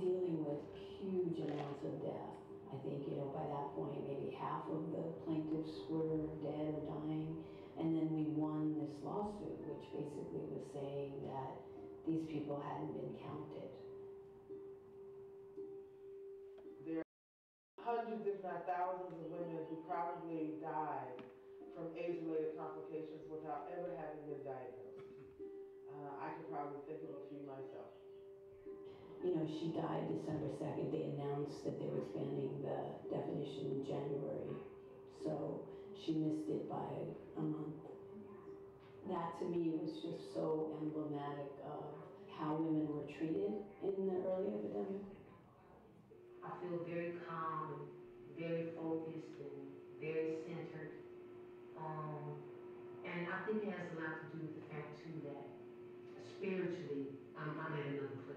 Dealing with huge amounts of death. I think, you know, by that point, maybe half of the plaintiffs were dead or dying. And then we won this lawsuit, which basically was saying that these people hadn't been counted. There are hundreds, if not thousands, of women who probably died from AIDS-related complications without ever having been diagnosed. Uh, I could probably think of a few myself. You know, she died December 2nd. They announced that they were expanding the definition in January. So she missed it by a month. That to me was just so emblematic of how women were treated in the early epidemic. I feel very calm, very focused, and very centered. Um, and I think it has a lot to do with the fact too that spiritually, I'm, I'm at another place.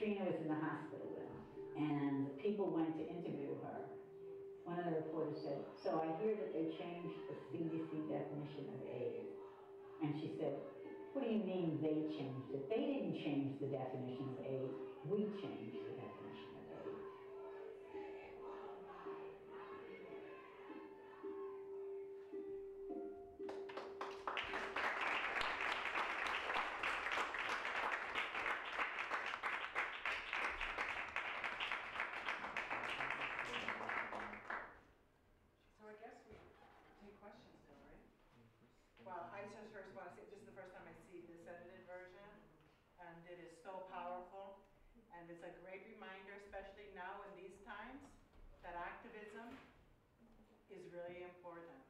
Katrina was in the hospital then, and people went to interview her. One of the reporters said, so I hear that they changed the CDC definition of AIDS. And she said, what do you mean they changed it? They didn't change the definition of AIDS, we changed the really important.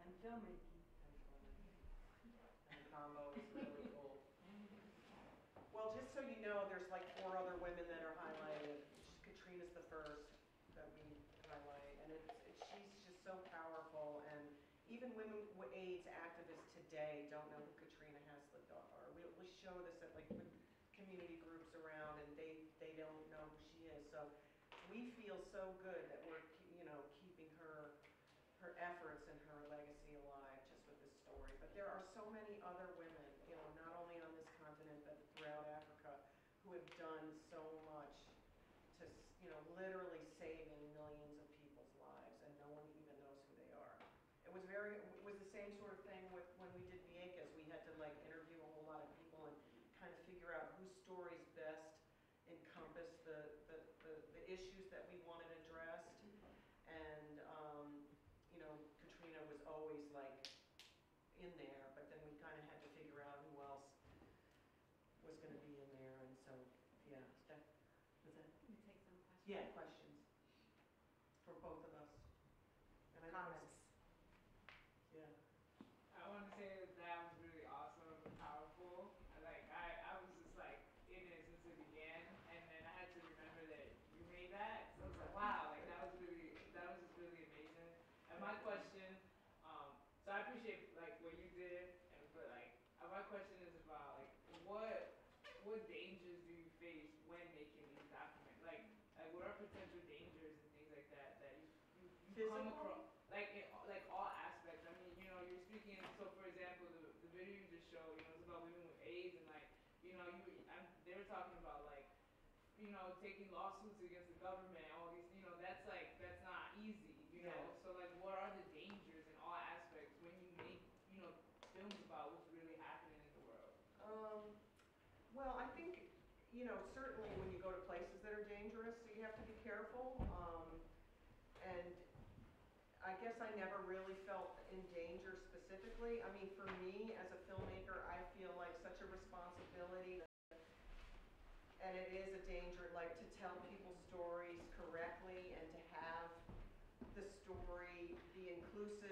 And filmmaking. And the combo is really cool. Well, just so you know, there's like four other women that are highlighted. Katrina's the first that we highlight, and it's, it's, she's just so powerful. And even women AIDS activists today don't know who Katrina Haslip are. We, we show this at like community groups around, and they they don't know who she is. So we feel so good Yeah, physical, like in, like all aspects. I mean, you know, you're speaking. So, for example, the, the video you just showed, you know, it's about women with AIDS and like, you know, you I'm, they were talking about like, you know, taking lawsuits against the government. All these, you know, that's like that's not easy. You yeah. know, so like, what are the dangers in all aspects when you make you know films about what's really happening in the world? Um, well, I think you know I mean, for me as a filmmaker, I feel like such a responsibility and it is a danger, like to tell people's stories correctly and to have the story be inclusive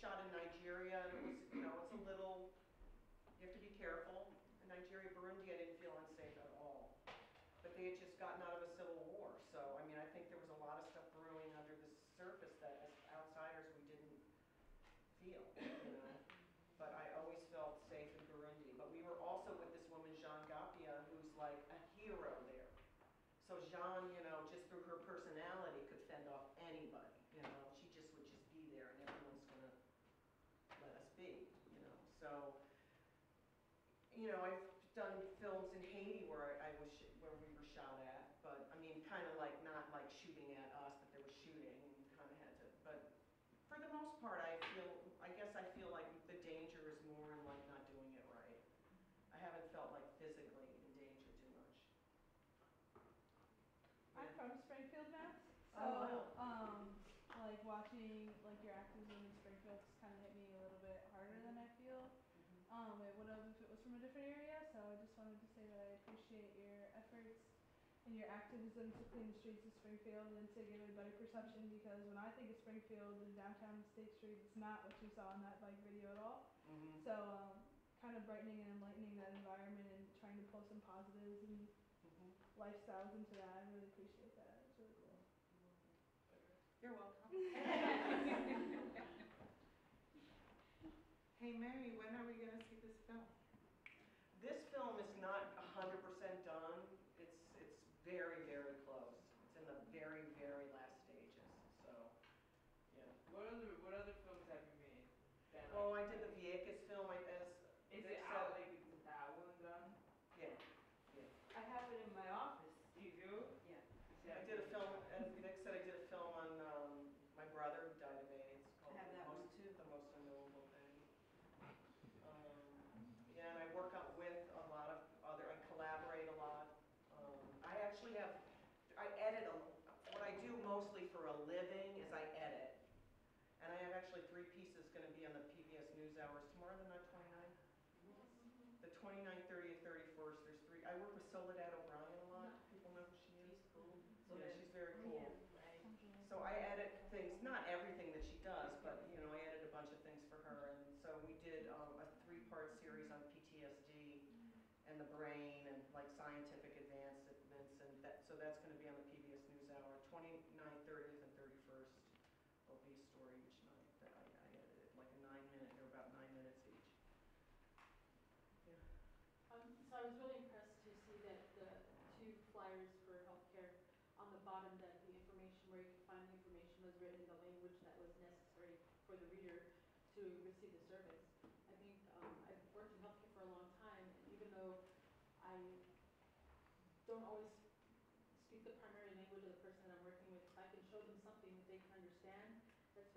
shot in 90. you know, I and your activism to clean the streets of Springfield and to give it a better perception because when I think of Springfield and downtown State Street, it's not what you saw in that bike video at all. Mm-hmm. So um, kind of brightening and enlightening that environment and trying to pull some positives and mm-hmm. lifestyles into that. I really appreciate that. It's really cool. You're welcome. hey Mary, when are we going to see this film? This film is not 100% very, very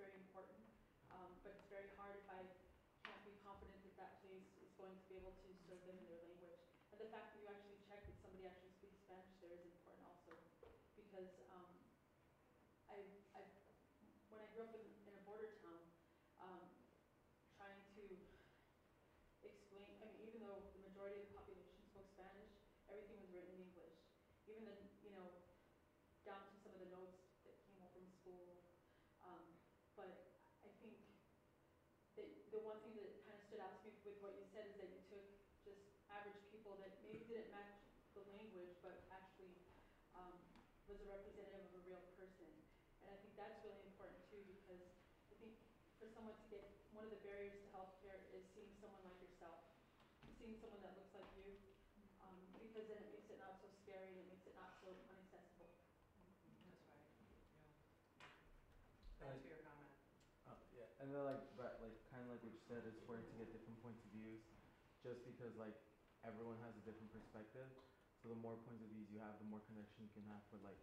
very important. Um, but it's very hard if I can't be confident that that place is going to be able to serve them in their language. And the fact that you actually check that somebody actually speaks Spanish there is important also, because, um, I, I, when I grew up in, in a border town, um, trying to explain, I mean, even though the majority of the population spoke Spanish, everything was written in English. Even the, you know, down to some of the notes that came home from school. Um, but I think that the one thing that kind of stood out to me with what you said is that you took just average people that maybe didn't match the language, but actually um, was a representative of a real person. And I think that's really important too, because I think for someone to get, one of the barriers to healthcare is seeing someone like yourself, seeing someone that looks like you, um, because then it makes it not so scary and it makes it not so inaccessible. That's right, yeah. Like- Thanks for your comment. Uh, yeah, and then like, but like, kind of like what you said, it's important to get different points of views, just because like everyone has a different perspective. So the more points of views you have, the more connection you can have with like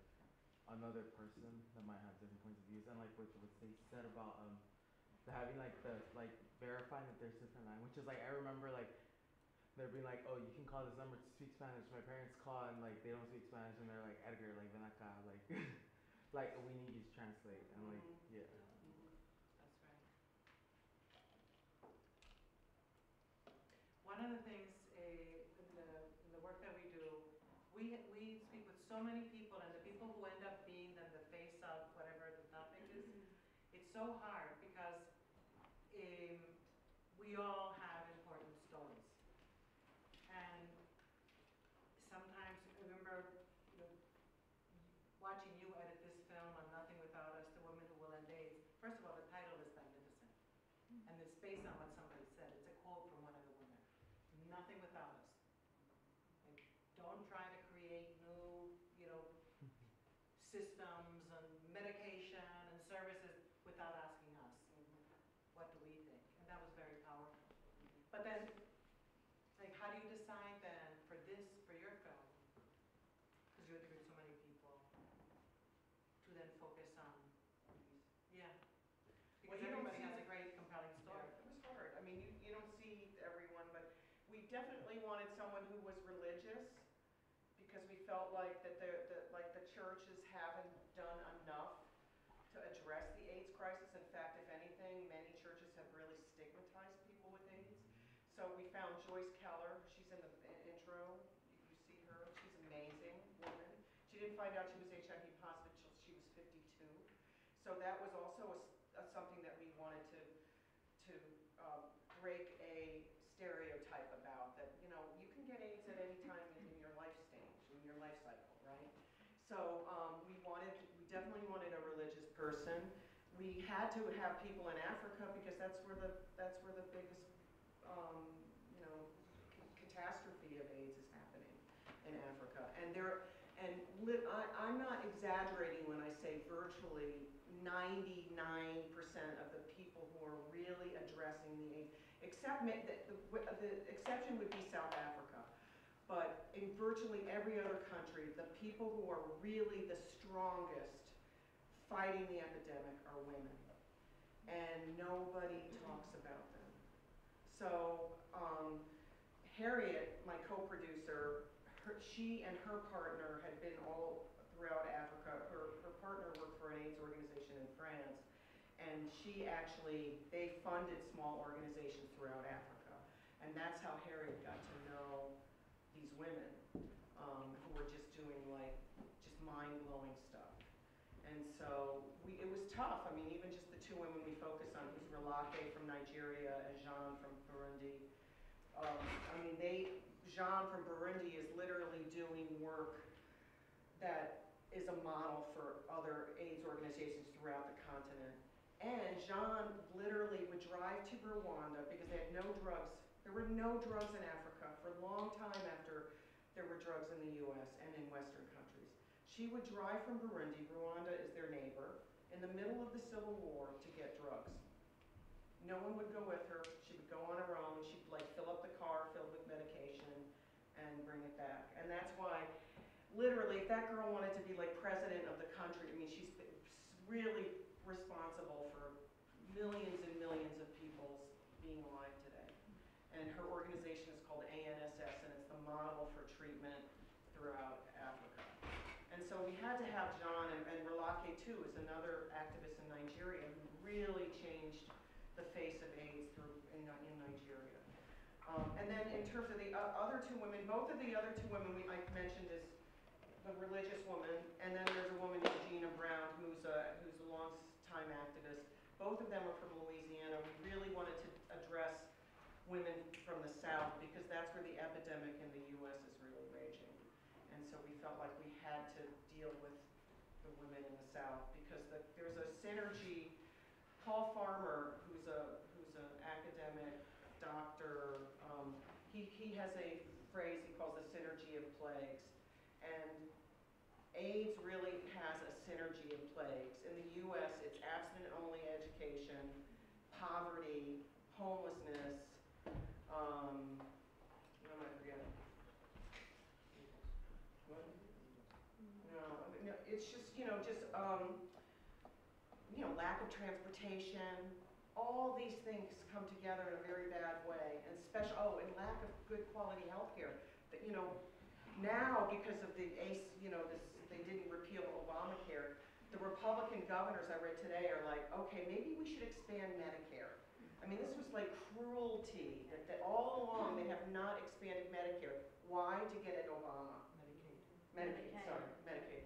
another person that might have different points of views. And like what what they said about um, the having like the like verifying that there's different languages. Like I remember like they're being like, oh, you can call this number to speak Spanish. My parents call and like they don't speak Spanish and they're like Edgar, like ven acá, like like we need you to translate and like Mhm. yeah. That's right. One of the things, eh, in the, in the work that we do, we, we speak with so many people, and the people who end up being the, the face of whatever the topic is, it's so hard because, um, we all have important stories. And sometimes, I remember, you know, watching you edit this film on Nothing Without Us, The Women Who Will End AIDS, first of all, the title is magnificent. And it's based on what somebody said. It's a quote from one of the women. Nothing without us. Like, don't try to create new, you know, systems and medication and services without asking us, what do we think? And that was very powerful. But then, like, how do you decide then for this, for your film, because you interviewed so many people, to then focus on these? Yeah. Because Well, you don't everybody see has the- a great compelling story. Yeah, it was hard. I mean, you, you don't see everyone, but we definitely wanted someone who was religious because we felt like that the, the, like the churches haven't done enough to address the AIDS crisis. In fact, if anything, many churches have really stigmatized people with AIDS. So we found Joyce Keller, she's in the intro, you see her, she's an amazing woman. She didn't find out she was HIV positive until she was fifty-two. So that was also a a, something that we wanted to, to um, break a stereotype about, that, you know, you can get AIDS at any time in, in your life stage, in your life cycle, right? So um, we wanted, we definitely wanted a religious person. We had to have people in Africa because that's where the, that's where the biggest, um, you know, c- catastrophe of AIDS is happening in Africa. And there, and lit, I, I'm not exaggerating when I say virtually 99% of the people who are really addressing the AIDS, except, the, the, the exception would be South Africa. But in virtually every other country, the people who are really the strongest fighting the epidemic are women. And nobody talks about them. So, um, Harriet, my co-producer, her, she and her partner had been all throughout Africa. Her, her partner worked for an AIDS organization in France. And she actually, they funded small organizations throughout Africa. And that's how Harriet got to know these women, um, who were just doing like, just mind-blowing stuff. And so, we, it was tough, I mean, even just the two women we focus on, who's Rolake from Nigeria and Jean from Burundi. Um, I mean, they, Jean from Burundi is literally doing work that is a model for other AIDS organizations throughout the continent. And Jean literally would drive to Rwanda because they had no drugs. There were no drugs in Africa for a long time after there were drugs in the US and in Western countries. She would drive from Burundi, Rwanda is their neighbor, in the middle of the civil war to get drugs. No one would go with her. She would go on her own. She'd like fill up the car filled with medication and bring it back. And that's why, literally, if that girl wanted to be like president of the country, I mean, she's really responsible for millions and millions of people's being alive today. And her organization is called ANSS, and it's the model for treatment throughout Africa. And so we had to have John, and, and too is another activist in Nigeria who really changed the face of AIDS through, in, in Nigeria. Um, and then in terms of the o- other two women, both of the other two women we, I mentioned is the religious woman, and then there's a woman named Gina Brown who's a, who's a long-time activist. Both of them are from Louisiana. We really wanted to address women from the South because that's where the epidemic in the US is really raging. And so we felt like we had to deal with the women in the South because the, there's a synergy. Paul Farmer, who's a, who's an academic doctor, um, he, he has a phrase he calls the synergy of plagues. And AIDS really has a synergy of plagues. In the US, it's abstinent-only education, poverty, homelessness, um, what am I forgetting? No, no, it's just, you know, just, um, you know, lack of transportation, all these things come together in a very bad way, and special, oh, and lack of good quality healthcare. That, you know, now, because of the ACE, you know, this, they didn't repeal Obamacare, the Republican governors I read today are like, okay, maybe we should expand Medicare. I mean, this was like cruelty, that, that all along they have not expanded Medicare. Why? To get at Obama. Medicaid. Medicaid, Medicaid. sorry, Medicaid.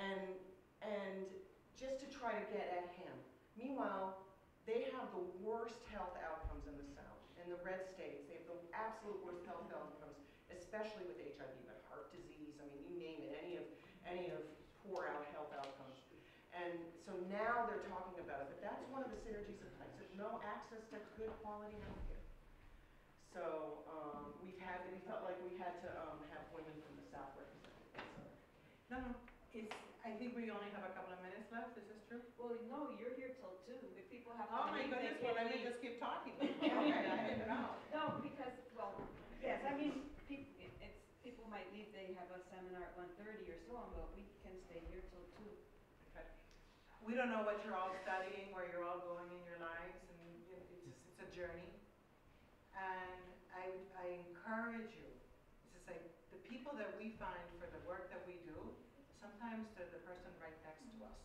And, and just to try to get at him. Meanwhile, they have the worst health outcomes in the South. In the red states, they have the absolute worst health outcomes, especially with HIV, but heart disease, I mean, you name it, any of, poor out health outcomes. And so now they're talking about it, but that's one of the synergies of plagues, there's no access to good quality healthcare. So, um, we've had, we felt like we had to, um, have women from the South represented, so. No, no, it's, I think we only have a couple of minutes left, is this true? Well, no, you're here till two. If people have. Oh my goodness, well, let me just keep talking. Okay, I didn't know. No, because, well, yes, I mean, people, it's, people might leave, they have a seminar at one thirty or so on, but we can stay here till two. Okay. We don't know what you're all studying, where you're all going in your lives, and it's it's a journey. And I, I encourage you, to say, the people that we find for the work that we do, sometimes they're the person right next to us.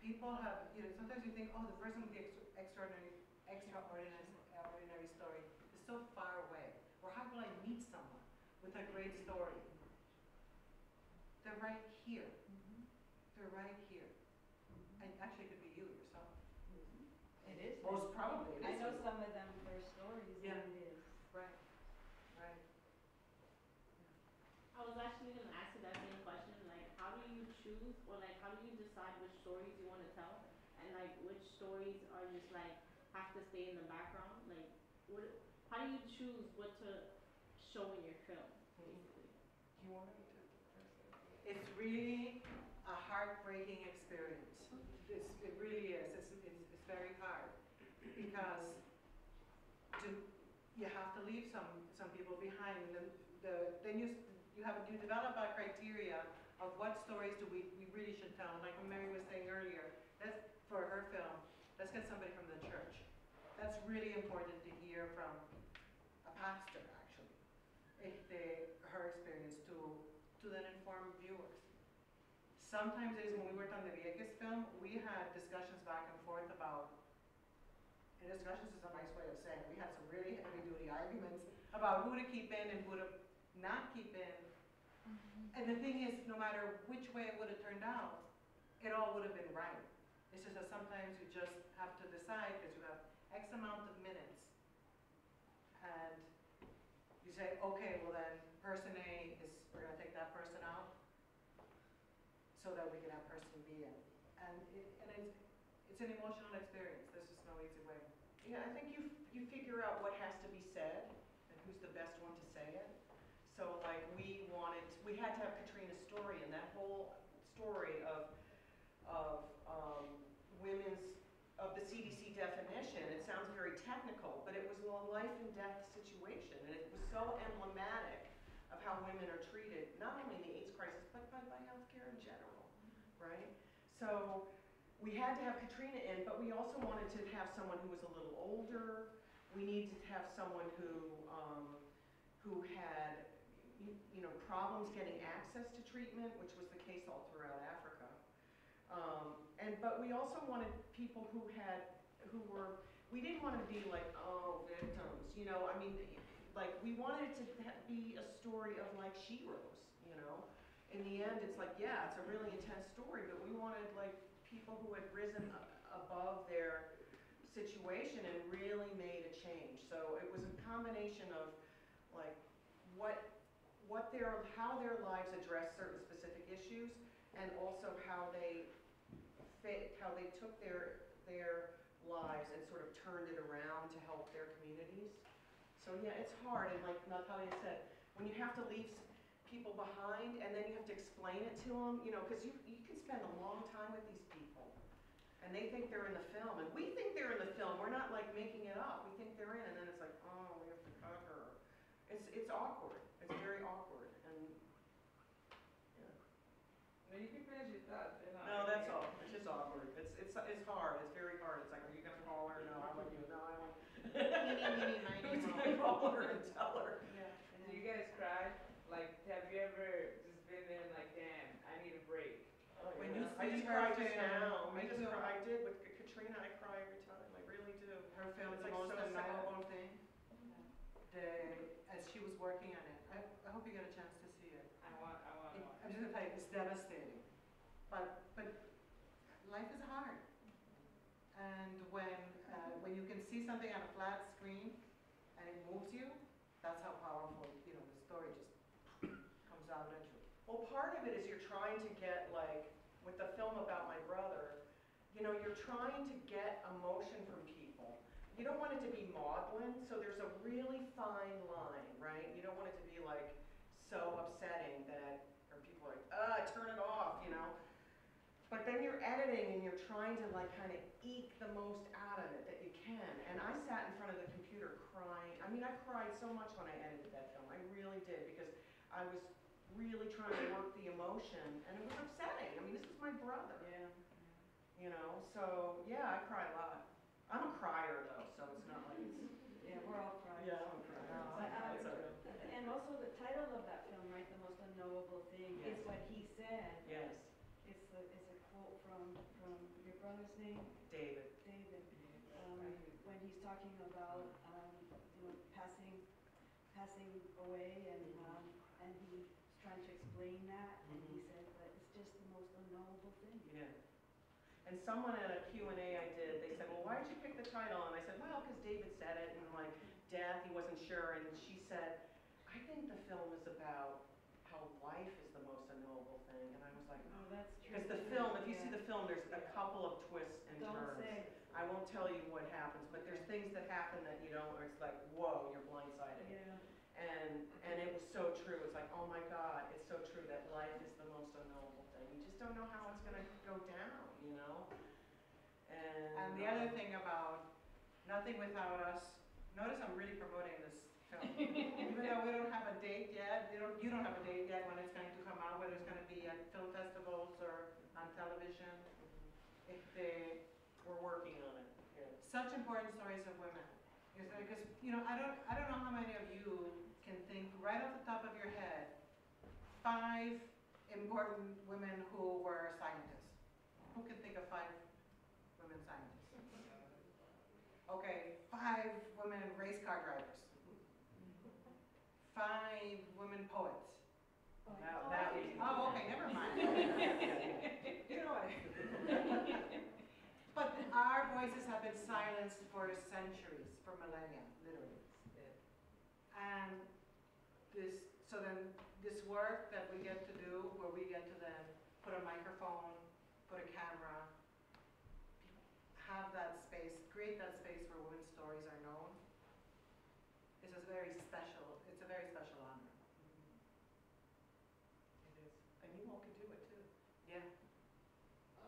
People have, you know, sometimes you think, oh, the person with the extra- extraordinary, extraordinary, ordinary story is so far away. Or how will I meet someone with a great story? They're right here. They're right here. And actually, it could be you yourself. It is. Most probably, it I is know you. some of them, their stories, Yeah. and it is. Right, right. I was actually gonna ask you that same question, like, how do you choose, or like, how do you decide which stories you wanna tell? And like, which stories are just like, have stay in the background, like, what, how do you choose what to show in your film, basically? You want me to? It's really a heartbreaking experience. It's, it really is. It's, it's, it's very hard because to, you have to leave some, some people behind. And then, the, then you, you have, you develop a criteria of what stories do we, we really should tell. And like Mary was saying earlier, let's, for her film, let's get somebody from the church. That's really important to hear from a pastor, actually. Eh, if they, her experience to, to then inform viewers. Sometimes it is when we worked on the Vieques film, we had discussions back and forth about, and discussions is a nice way of saying, we had some really heavy duty arguments about who to keep in and who to not keep in. Mm-hmm. And the thing is, no matter which way it would have turned out, it all would have been right. It's just that sometimes you just have to decide, because you have X amount of minutes. And you say, okay, well then, person A is, we're gonna take that person out, so that we can have person B in. And it, and it's, it's an emotional experience, there's just no easy way. Yeah, I think you, you figure out what has to be said and who's the best one to say it. So like, we wanted, we had to have Katrina's story and that whole story of, of, um, women's, of the CDC definition, it sounds very technical, but it was a life and death situation. And it was so emblematic of how women are treated, not only in the AIDS crisis, but by, by healthcare in general, right? So, we had to have Katrina in, but we also wanted to have someone who was a little older. We needed to have someone who, um, who had, you, know, problems getting access to treatment, which was the case all throughout Africa. Um, and, but we also wanted people who had, who were, we didn't want to be like, oh, victims, you know, I mean, like, we wanted it to be a story of like she rose, you know? In the end, it's like, yeah, it's a really intense story, but we wanted like people who had risen above their situation and really made a change. So it was a combination of like what, what their, how their lives address certain specific issues and also how they fit, how they took their, their lives and sort of turned it around to help their communities. So yeah, it's hard, and like Natalia said, when you have to leave people behind and then you have to explain it to them, you know, because you, you can spend a long time with these people. And they think they're in the film, and we think they're in the film, we're not like making it up, we think they're in, and then it's like, oh, we have to cut her. It's, it's awkward, it's very awkward, and, yeah. No, you can finish your thoughts. and No, I'll- that's all, it's just awkward, it's, it's, it's hard, it's very hard, it's like, are you gonna call her? No, I want you, no, I want. Meeny, meeny, miny, Who's moe. gonna call her and tell her? Do you guys cry? Like, have you ever just been in like, damn, I need a break? Oh, When yeah. you I see just her cried just film, now, I me just too. cry, I did with Katrina, I cry every time, I really do. Her film, It's The like Most so sad. Unknowable Thing, the, as she was working on it, I, I hope you get a chance to see it. I want, I want, I It- want. I'm just gonna tell you, it's devastating. But, but life is hard. And when, uh, when you can see something on a flat screen and it moves you, that's how powerful, you know, the story just comes out at you. Well, part of it is you're trying to get like, with the film about my brother, you know, you're trying to get emotion from people. You don't want it to be maudlin, so there's a really fine line, right? You don't want it to be like so upsetting that, or people are like, ah, turn it off, you know? But then you're editing and you're trying to like kind of eke the most out of it that you can. And I sat in front of the computer crying. I mean, I cried so much when I edited that film. I really did because I was really trying to work the emotion and it was upsetting. I mean, this was my brother. Yeah. You know, so yeah, I cry a lot. I'm a crier though, so it's not like it's. Yeah, we're all crying. Yeah, I'm a crier. But, um, It's okay. And also the title of that film, right, The Most Unknowable Thing, is Yes. what he said. Yes, It's the, it's a quote from, from your brother's name, David. David. Um, when he's talking about, um, you know, passing, passing away and, um, and he's trying to explain that. And he said, but it's just the most unknowable thing. Yeah. And someone at a Q and A I did, they said, well, why did you pick the title? And I said, well, because David said it, and like, death, he wasn't sure, and she said, I think the film is about how life is the most unknowable thing, and I was like, Oh, that's true. because the film, if you see the film, there's a couple of twists and Don't turns. say. I won't tell you what happens, but there's things that happen that you don't, or it's like, whoa, you're blindsided. Yeah. And, and it was so true, it's like, oh my God, it's so true that life is the most unknowable thing. You just don't know how it's gonna go down? And. The other thing about Nothing Without Us, notice I'm really promoting this film. Even though we don't have a date yet, you don't, you don't have a date yet when it's going to come out, whether it's gonna be at film festivals or on television. If they, We're working on it, yeah. such important stories of women. Because, you know, I don't, I don't know how many of you can think right off the top of your head, five important women who were scientists. Who can think of five women scientists? Okay, five women race car drivers. Five women poets. That, that was. Oh, okay, never mind. You know what? But our voices have been silenced for centuries, for millennia, literally. And this, so then, this work that we get to do, where we get to then put a microphone, put a camera, have that space, create that space where women's stories are known, is a very special, it's a very special honor. It is. And you all can do it too. Yeah.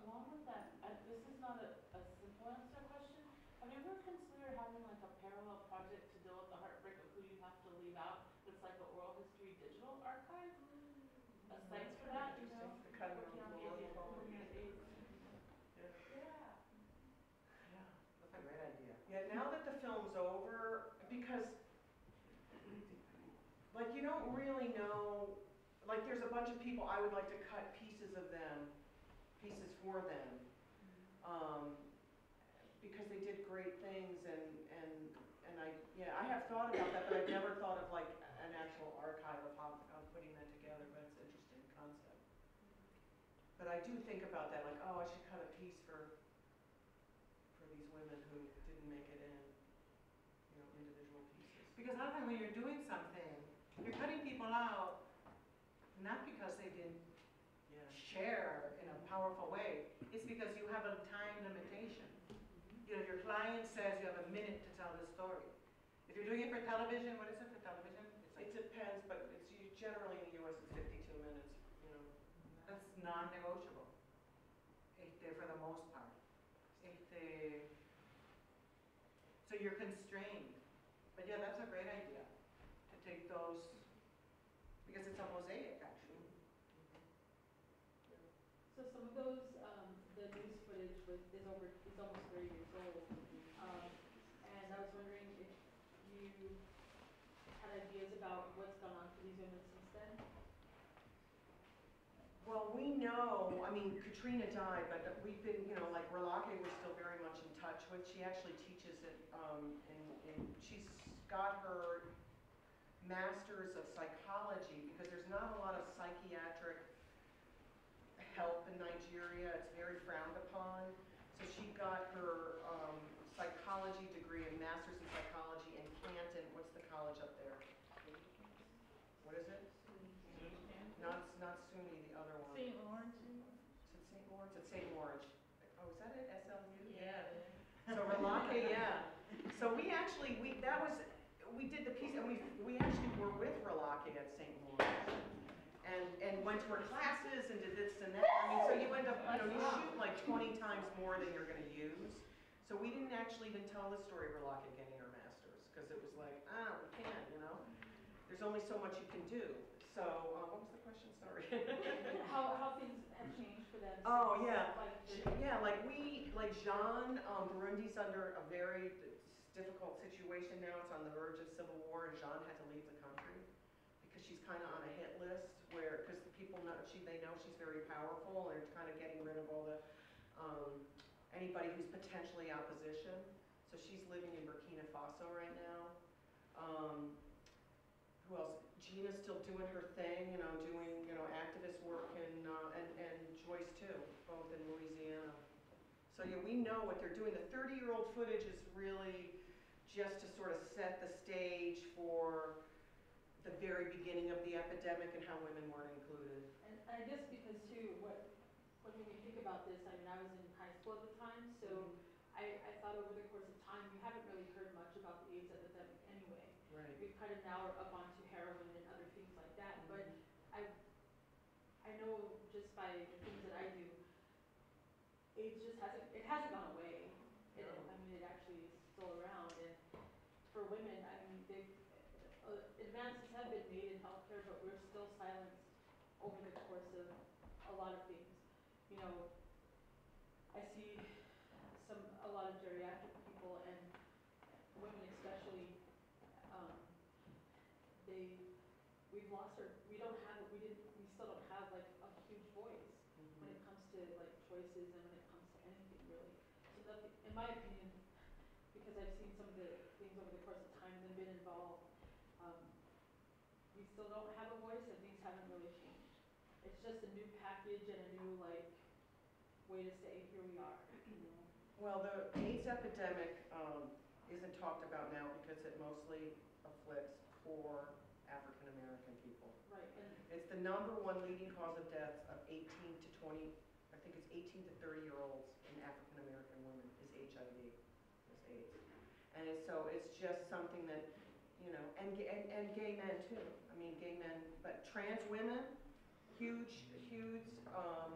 Along with that, uh, this is not a, a simple answer question. Have you ever considered having like a parallel project to deal with the heartbreak of who you have to leave out? That's like an oral history digital archive? A site for that, you know? Kind of Working on a AIDS, phone. working on AIDS. Yeah. Yeah. Yeah, that's a great idea. Yeah, now that the film's over, because, like, you don't really know, like, there's a bunch of people, I would like to cut pieces of them, pieces for them. Um, because they did great things and, and, and I, yeah, I have thought about that, but I've never thought of like an actual archive of how, of putting that together, but it's an interesting concept. But I do think about that, like, oh, I should cut a piece for, for these women who didn't make it in, you know, individual pieces. Because a lot of times when you're doing something, you're cutting people out, not because they didn't Yeah. Share in a powerful way, it's because you have a time limitation. You know, your client says you have a minute to tell the story. If you're doing it for television, what is it for television? Like, It depends, but it's generally in the US it's fifty-two minutes, you know. that's non-negotiable. Este, for the most part. Este, so you're constrained. But yeah, that's a great idea, to take those, because it's a mosaic, actually. So some those, um, the news footage was, is over, is almost thirty years old. Um, and I was wondering if you had ideas about what's gone on for these women since then? Well, we know, I mean, Katrina died, but we've been, you know, like Rolake we're still very much in touch with. She actually teaches it, um, in, in, she's got her master's of psychology because there's not a lot of psychiatric help in Nigeria. It's very frowned upon. So she got her, um, psychology degree and master's in psychology in Canton. What's the college up there? What is it? Not, not SUNY, the other one. St. Lawrence? Is it St. Lawrence? It's St. Lawrence. Oh, is that it? SLU? Yeah. So Rolake, yeah. So we actually, we, that was, we did the piece, and we, we actually were with Rolake at St. Lawrence. And, went to her classes and did this and that. I mean, so you end up, you know, you shoot like twenty times more than you're gonna use. So we didn't actually even tell the story of Rolake getting her master's, because it was like, ah, we can't, you know? There's only so much you can do. So, uh, what was the question? Sorry. How, how things have changed for them? Oh, yeah. Like, the- Yeah, like we, like Jean, um, Burundi's under a very difficult situation now. It's on the verge of civil war, and Jean had to leave the country because she's kind of on a hit list where, because the people know, she, they know she's very powerful, and kind of getting rid of all the, um, anybody who's potentially opposition. So she's living in Burkina Faso right now. Um, who else? Gina's still doing her thing, you know, doing, you know, activist work and, uh, and, and Joyce too, both in Louisiana. So, yeah, we know what they're doing. The thirty-year-old footage is really just to sort of set the stage for the very beginning of the epidemic and how women weren't included. And I guess because too, what, when we think about this, I mean, I was in high school at the time, so mm-hmm. I, I thought over the course of time, we haven't really heard much about the AIDS epidemic anyway. Right. We've kind of now are up onto heroin and other things like that, but I, I know just by the things that I do, AIDS just hasn't, it hasn't gone away. It, I mean, it actually is still around, and for women, I mean, they've, uh, advances have been made in healthcare, but we're still silenced over the course of a lot of things. You know, I see some, a lot of geriatric people and women especially, um, they, we've lost our, we don't have, we didn't, we still don't have like a huge voice when it comes to voices and when it comes to anything really. So that, in my opinion, because I've seen some of the things over the course of time and been involved, um, we still don't have a voice and things haven't really changed. It's just a new package and a new like way to say, here we are. Well, the AIDS epidemic um, isn't talked about now because it mostly afflicts poor African American people. Right, and It's the number one leading cause of death of 18 to 20, I think it's 18 to 30 year olds in African American women is HIV, is AIDS. And so it's just something that, you know, and, and, and gay men too. I mean, gay men, but trans women, huge, huge um,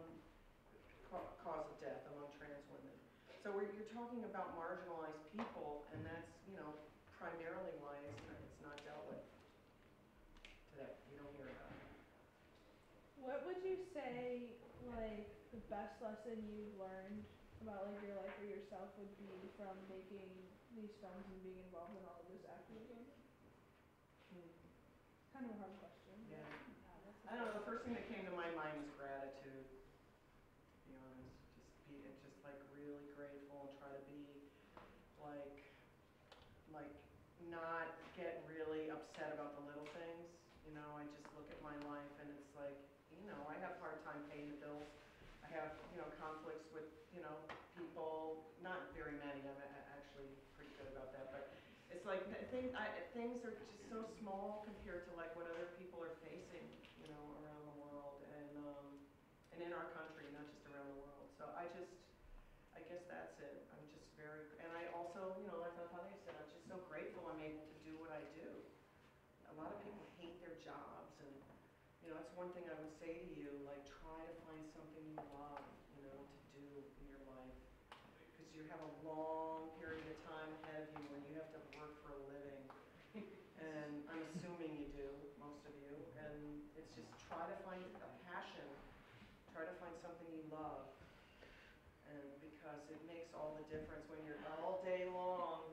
cause of death among trans women. So we're, you're talking about marginalized people, and that's, you know, primarily why it's not, it's not dealt with today. You don't hear about it. What would you say, like, the best lesson you've learned about, like, your life or yourself would be from making these films and being involved in all of this activism? Kind of a hard question. Yeah. I don't know, the first thing that came to my mind was gratitude, to be honest. Just be, just like really grateful and try to be like, like not get really upset about the little things. You know, I just look at my life and it's like, you know, I have a hard time paying the bills. I have, you know, conflicts with, you know, people, not very many, I'm a- actually pretty good about that, but it's like, th- thing, I, things are just so small compared to like what other people are facing, you know, around the world and, um, and in our country, not just around the world. So I just, I guess that's it. I'm just very, and I also, you know, like Natalia said, I'm just so grateful I'm able to do what I do. A lot of people hate their jobs and, you know, that's one thing I would say to you, like try to find something you love, you know, to do in your life. Because you have a long period of time ahead of you when you have to work for a living. And I'm assuming you do, most of you, and it's just try to find a passion, try to find something you love. And because it makes all the difference when you're all day long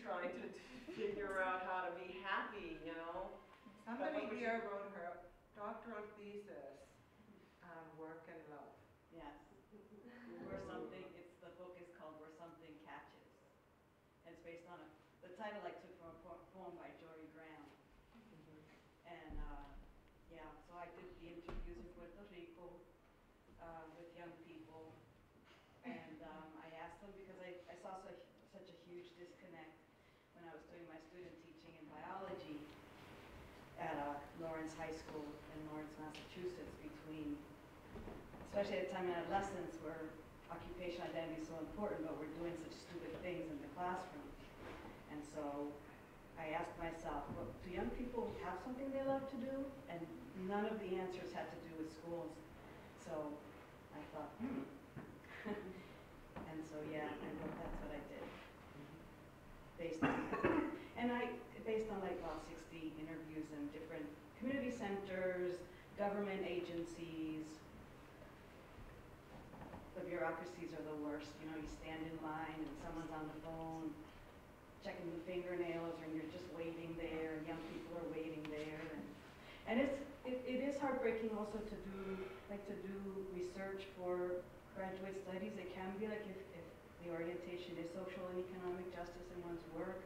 trying to figure out how to be happy, you know? Somebody But- but here wrote her doctoral thesis on work and love. Yes. Where something, it's, the book is called Where Something Catches. And it's based on a, the title I took from a po- poem by Jorie Graham. And, uh, yeah, so I did the interviews in Puerto Rico, uh, with young people. And, um, I asked them because I, I saw such, such a huge disconnect when I was doing my student teaching in biology at, uh, Lawrence High School in Lawrence, Massachusetts, between especially at the time in adolescence where occupation identity is so important, but we're doing such stupid things in the classroom. And so I asked myself, well, do young people have something they love to do? And none of the answers had to do with schools. So I thought, hmm. and so, yeah, I wrote, that's what I did. Based on, and I, based on like about 60 interviews and different community centers, government agencies, the bureaucracies are the worst, you know, you stand in line and someone's on the phone checking the fingernails and you're just waiting there, young people are waiting there and, and it's, it, it is heartbreaking also to do, like to do research for graduate studies, it can be like if, if the orientation is social and economic justice in one's work.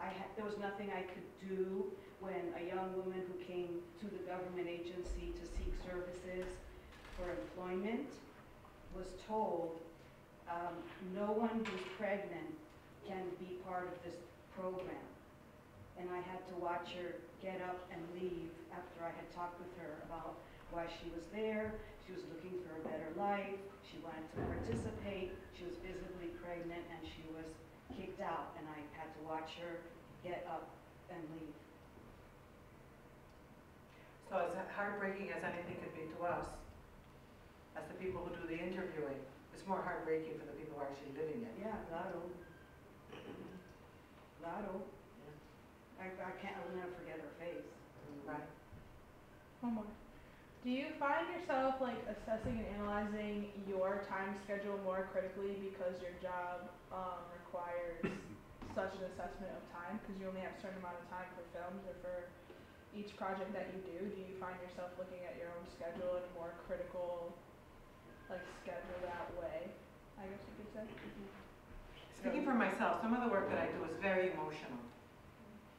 I had, there was nothing I could do when a young woman who came to the government agency to seek services for employment was told, um, no one who's pregnant can be part of this program. And I had to watch her get up and leave after I had talked with her about why she was there. She was looking for a better life. She wanted to participate. She was visibly pregnant and she was kicked out. And I had to watch her get up and leave. So as heartbreaking as anything could be to us, as the people who do the interviewing, it's more heartbreaking for the people who are actually living it. Yeah, claro. Claro. I, I can't, I will never forget her face. Right. One more. Do you find yourself like assessing and analyzing your time schedule more critically because your job um, requires such an assessment of time because you only have a certain amount of time for films or for each project that you do? Do you find yourself looking at your own schedule in a more critical, like schedule that way? I guess you could say. Speaking for myself, some of the work that I do is very emotional.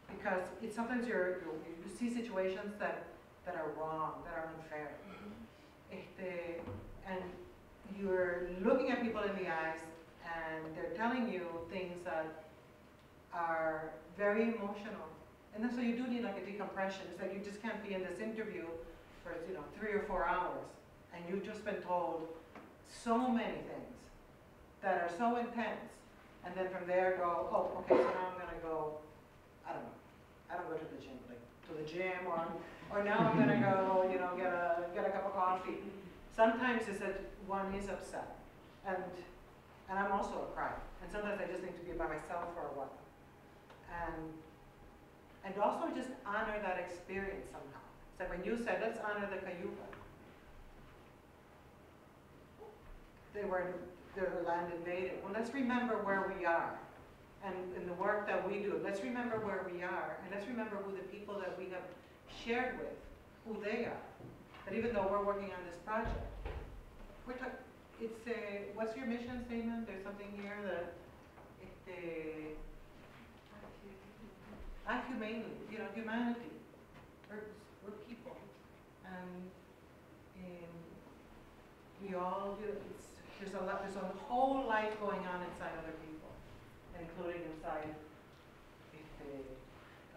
Because it's sometimes you're, you, you see situations that, that are wrong, that are unfair. Mm-hmm. Este, and you're looking at people in the eyes and they're telling you things that are very emotional. And then so you do need like a decompression. It's like you just can't be in this interview for, you know, three or four hours and you've just been told so many things that are so intense. And then from there go, oh, okay, so now I'm gonna go, I don't know, I don't go to the gym, like to the gym or, or now I'm gonna go, you know, get a, get a cup of coffee. Sometimes it's that one is upset and, and I'm also a cry. And sometimes I just need to be by myself for a while. And, and also just honor that experience somehow. Like when you said, let's honor the Cayuga. They were, they were land invaded. Well, let's remember where we are and in the work that we do. Let's remember where we are and let's remember who the people that we have shared with, who they are. That even though we're working on this project, we're talking, it's a, what's your mission statement? There's something here that, a, act humanely, you know, humanity. We're, we're people. And, um, we all do, it's, there's a lot, there's a whole life going on inside other people, including inside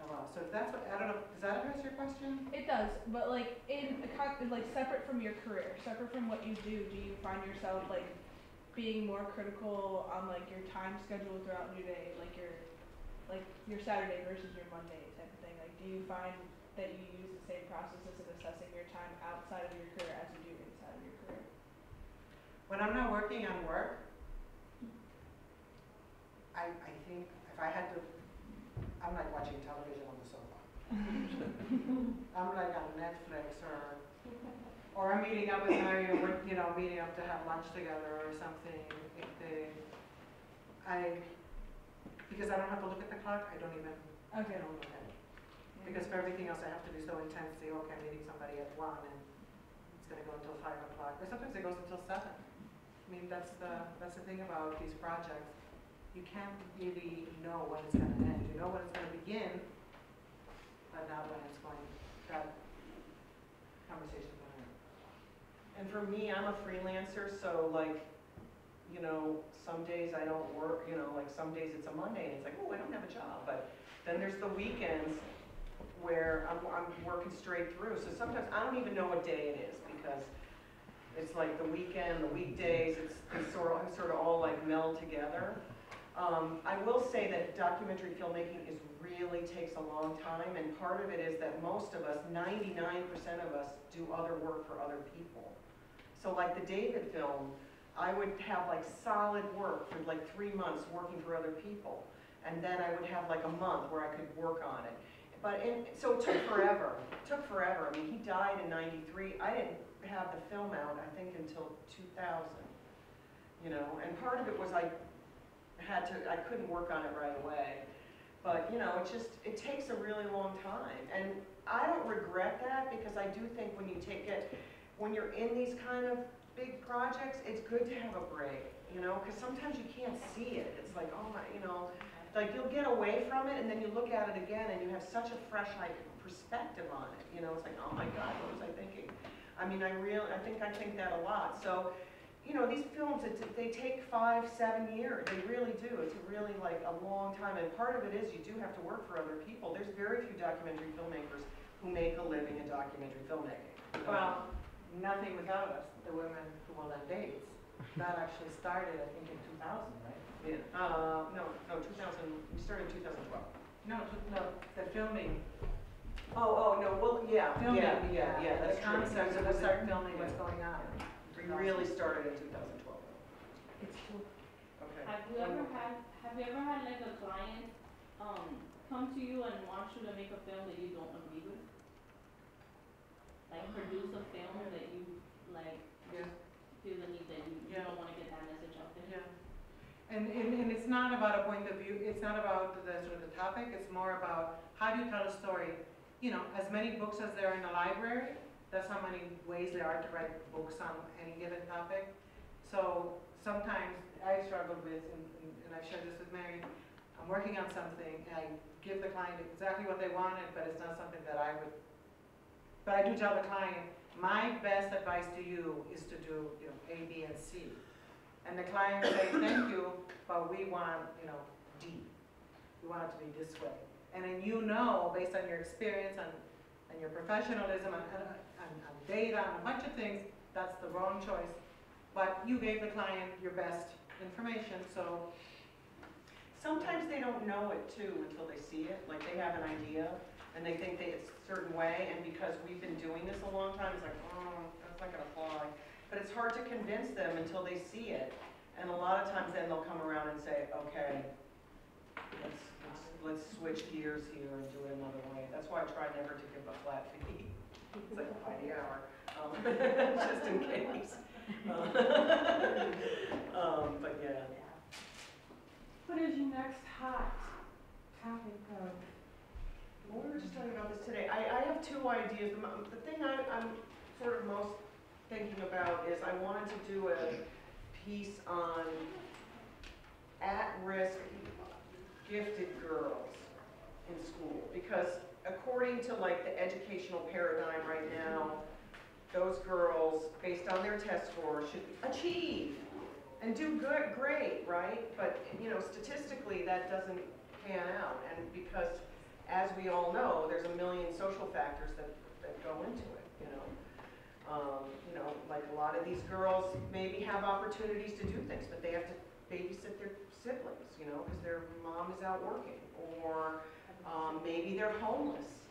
oh so if that's what, I don't know, does that address your question? It does, but like in a co- like separate from your career, separate from what you do, do you find yourself like being more critical on like your time schedule throughout your day, like your like your Saturday versus your Monday type of thing? Like, do you find that you use the same processes of assessing your time outside of your career as you do inside of your career? When I'm not working on work, I, I think if I had to, I'm like watching television on the sofa. I'm like on Netflix or, or I'm meeting up with Mary, we're, you know, meeting up to have lunch together or something. If they, I, because I don't have to look at the clock, I don't even, Okay. I don't look at it. Because for everything else, I have to be so intense, say, okay, I'm meeting somebody at one and it's gonna go until five o'clock, or sometimes it goes until seven. I mean, that's the, that's the thing about these projects. You can't really know when it's gonna end. You know when it's gonna begin, but not when it's going, that conversation's gonna end. And for me, I'm a freelancer, so like, you know, some days I don't work, you know, like some days it's a Monday and it's like, oh, I don't have a job. But then there's the weekends where I'm, I'm working straight through. So sometimes I don't even know what day it is because it's like the weekend, the weekdays, it's, it's sort of, sort of all like meld together. Um, I will say that documentary filmmaking is really takes a long time, and part of it is that most of us, ninety-nine percent of us, do other work for other people. So like the David film, I would have like solid work for like three months working for other people. And then I would have like a month where I could work on it. But in, so it took forever, it took forever. I mean, he died in ninety-three. I didn't have the film out, I think, until two thousand. You know, and part of it was I had to, I couldn't work on it right away. But, you know, it just, it takes a really long time. And I don't regret that because I do think when you take it, when you're in these kind of big projects, it's good to have a break, you know, because sometimes you can't see it. It's like, oh my, you know, like you'll get away from it and then you look at it again and you have such a fresh like perspective on it. You know, it's like, oh my God, what was I thinking? I mean, I really, I think I think that a lot. So, you know, these films, it's, they take five, seven years. They really do. It's really like a long time. And part of it is you do have to work for other people. There's very few documentary filmmakers who make a living in documentary filmmaking. Well, nothing without us, the women who will end AIDS. That actually started, I think, in two thousand, right? Yeah, uh, no, no, 2000, we started in 2012. No, no, the filming, Oh, oh, no, well, yeah, filming, yeah, yeah, yeah, that's the true. concept of the a- start filming what's going on. We really started in 2012. It's true. Okay. Have you ever had, have you ever had like a client, um, come to you and want you to make a film that you don't agree with? Like produce a film that you, like, Yeah. feel the need that you, you don't wanna get that message out there? Yeah. And, and, and it's not about a point of view, it's not about the, sort of the topic, it's more about how do you tell a story? You know, as many books as there are in a library, that's how many ways there are to write books on any given topic. So sometimes I struggle with, and, and- and I shared this with Mary, I'm working on something, and I give the client exactly what they wanted, but it's not something that I would, but I do tell the client, my best advice to you is to do, you know, A, B, and C. And the client say, thank you, but we want, you know, D. We want it to be this way. And then you know, based on your experience and, and your professionalism and, and, and data and a bunch of things, that's the wrong choice. But you gave the client your best information, so Sometimes they don't know it too until they see it, like they have an idea and they think that it's a certain way and because we've been doing this a long time, it's like, oh, that's not gonna fly. But it's hard to convince them until they see it. And a lot of times then they'll come around and say, okay, let's, let's, let's switch gears here and do it another way. That's why I try never to give a flat fee. It's like by the hour, um, just in case. Um, but yeah. What is your next hot topic of? Well, we were just talking about this today. I, I have two ideas. The The thing I, I'm sort of most thinking about is I wanted to do a piece on at-risk gifted girls in school. Because according to like the educational paradigm right now, those girls, based on their test scores, should achieve and do good, great, right? But, you know, statistically, that doesn't pan out. And because, as we all know, there's a million social factors that, that go into it, you know? Um, you know, like a lot of these girls maybe have opportunities to do things, but they have to babysit their siblings, you know, because their mom is out working. Or um, maybe they're homeless,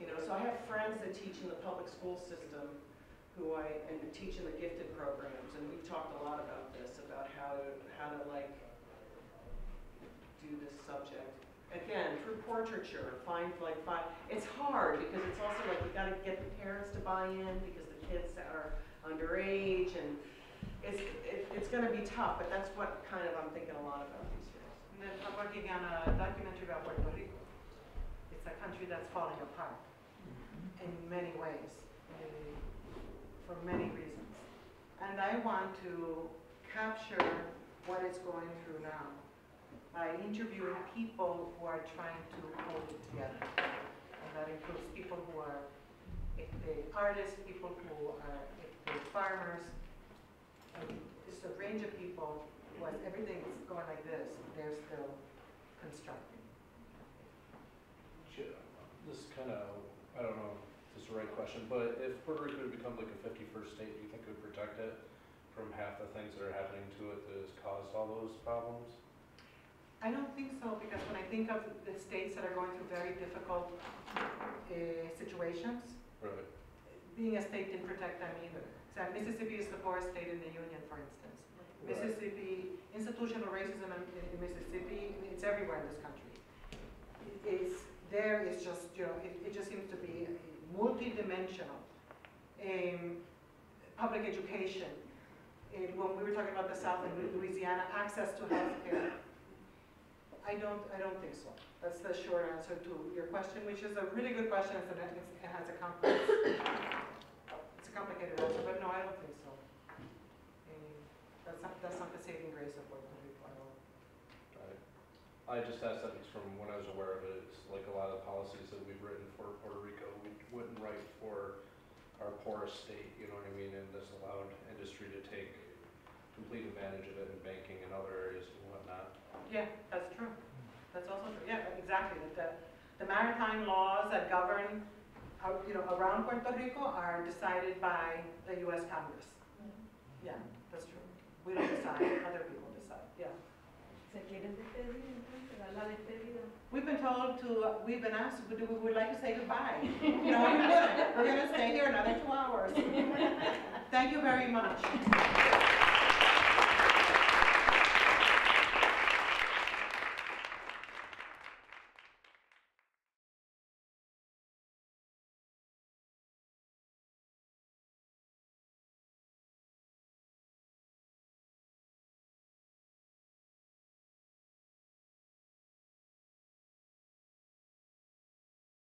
you know? So I have friends that teach in the public school system who I, and teach in the gifted programs, and we've talked a lot about this, about how to, how to like do this subject. Again, through portraiture, find like, find, it's hard because it's also like you gotta get the parents to buy in because the kids that are underage and it's, it, it's gonna be tough, but that's what kind of I'm thinking a lot about these days. And then I'm working on a documentary about Puerto Rico. It's a country that's falling apart in many ways, eh, for many reasons. And I want to capture what it's going through now by interviewing people who are trying to hold it together. And that includes people who are eh, the artists, people who are eh, farmers, just a range of people who, as everything is going like this, they're still constructing. Should- This kind of, I don't know if this is the right question, but if Puerto Rico had become like a fifty-first state, do you think it would protect it from half the things that are happening to it that has caused all those problems? I don't think so, because when I think of the states that are going through very difficult uh, situations, Right. being a state didn't protect them either. So Mississippi is the poorest state in the union, for instance. Right. Mississippi, institutional racism in, in Mississippi, it's everywhere in this country. It's, there is just, you know, it, it just seems to be multidimensional. Um, public education, eh, when we were talking about the South and Louisiana, access to healthcare. I don't, I don't think so. That's the short answer to your question, which is a really good question, it's, an- it's- it has a complex, it's a complicated answer, but no, I don't think so. That's not, that's not the saving grace of Puerto Rico at all. Right. I just asked that because from when I was aware of it, it's like a lot of the policies that we've written for Puerto Rico, we wouldn't write for our poorest state, you know what I mean? And this allowed industry to take complete advantage of it in banking and other areas and whatnot. Yeah, that's true. That's also true. Yeah, exactly. The, the maritime laws that govern, you know, around Puerto Rico are decided by the U.S. Congress. Yeah, that's true. We don't decide, other people decide, yeah. ¿Se quieren despedir entonces? ¿Dar la despedida? We've been told to, uh, we've been asked, would, we would like to say goodbye. No, we wouldn't. We're gonna stay here another two hours. Thank you very much.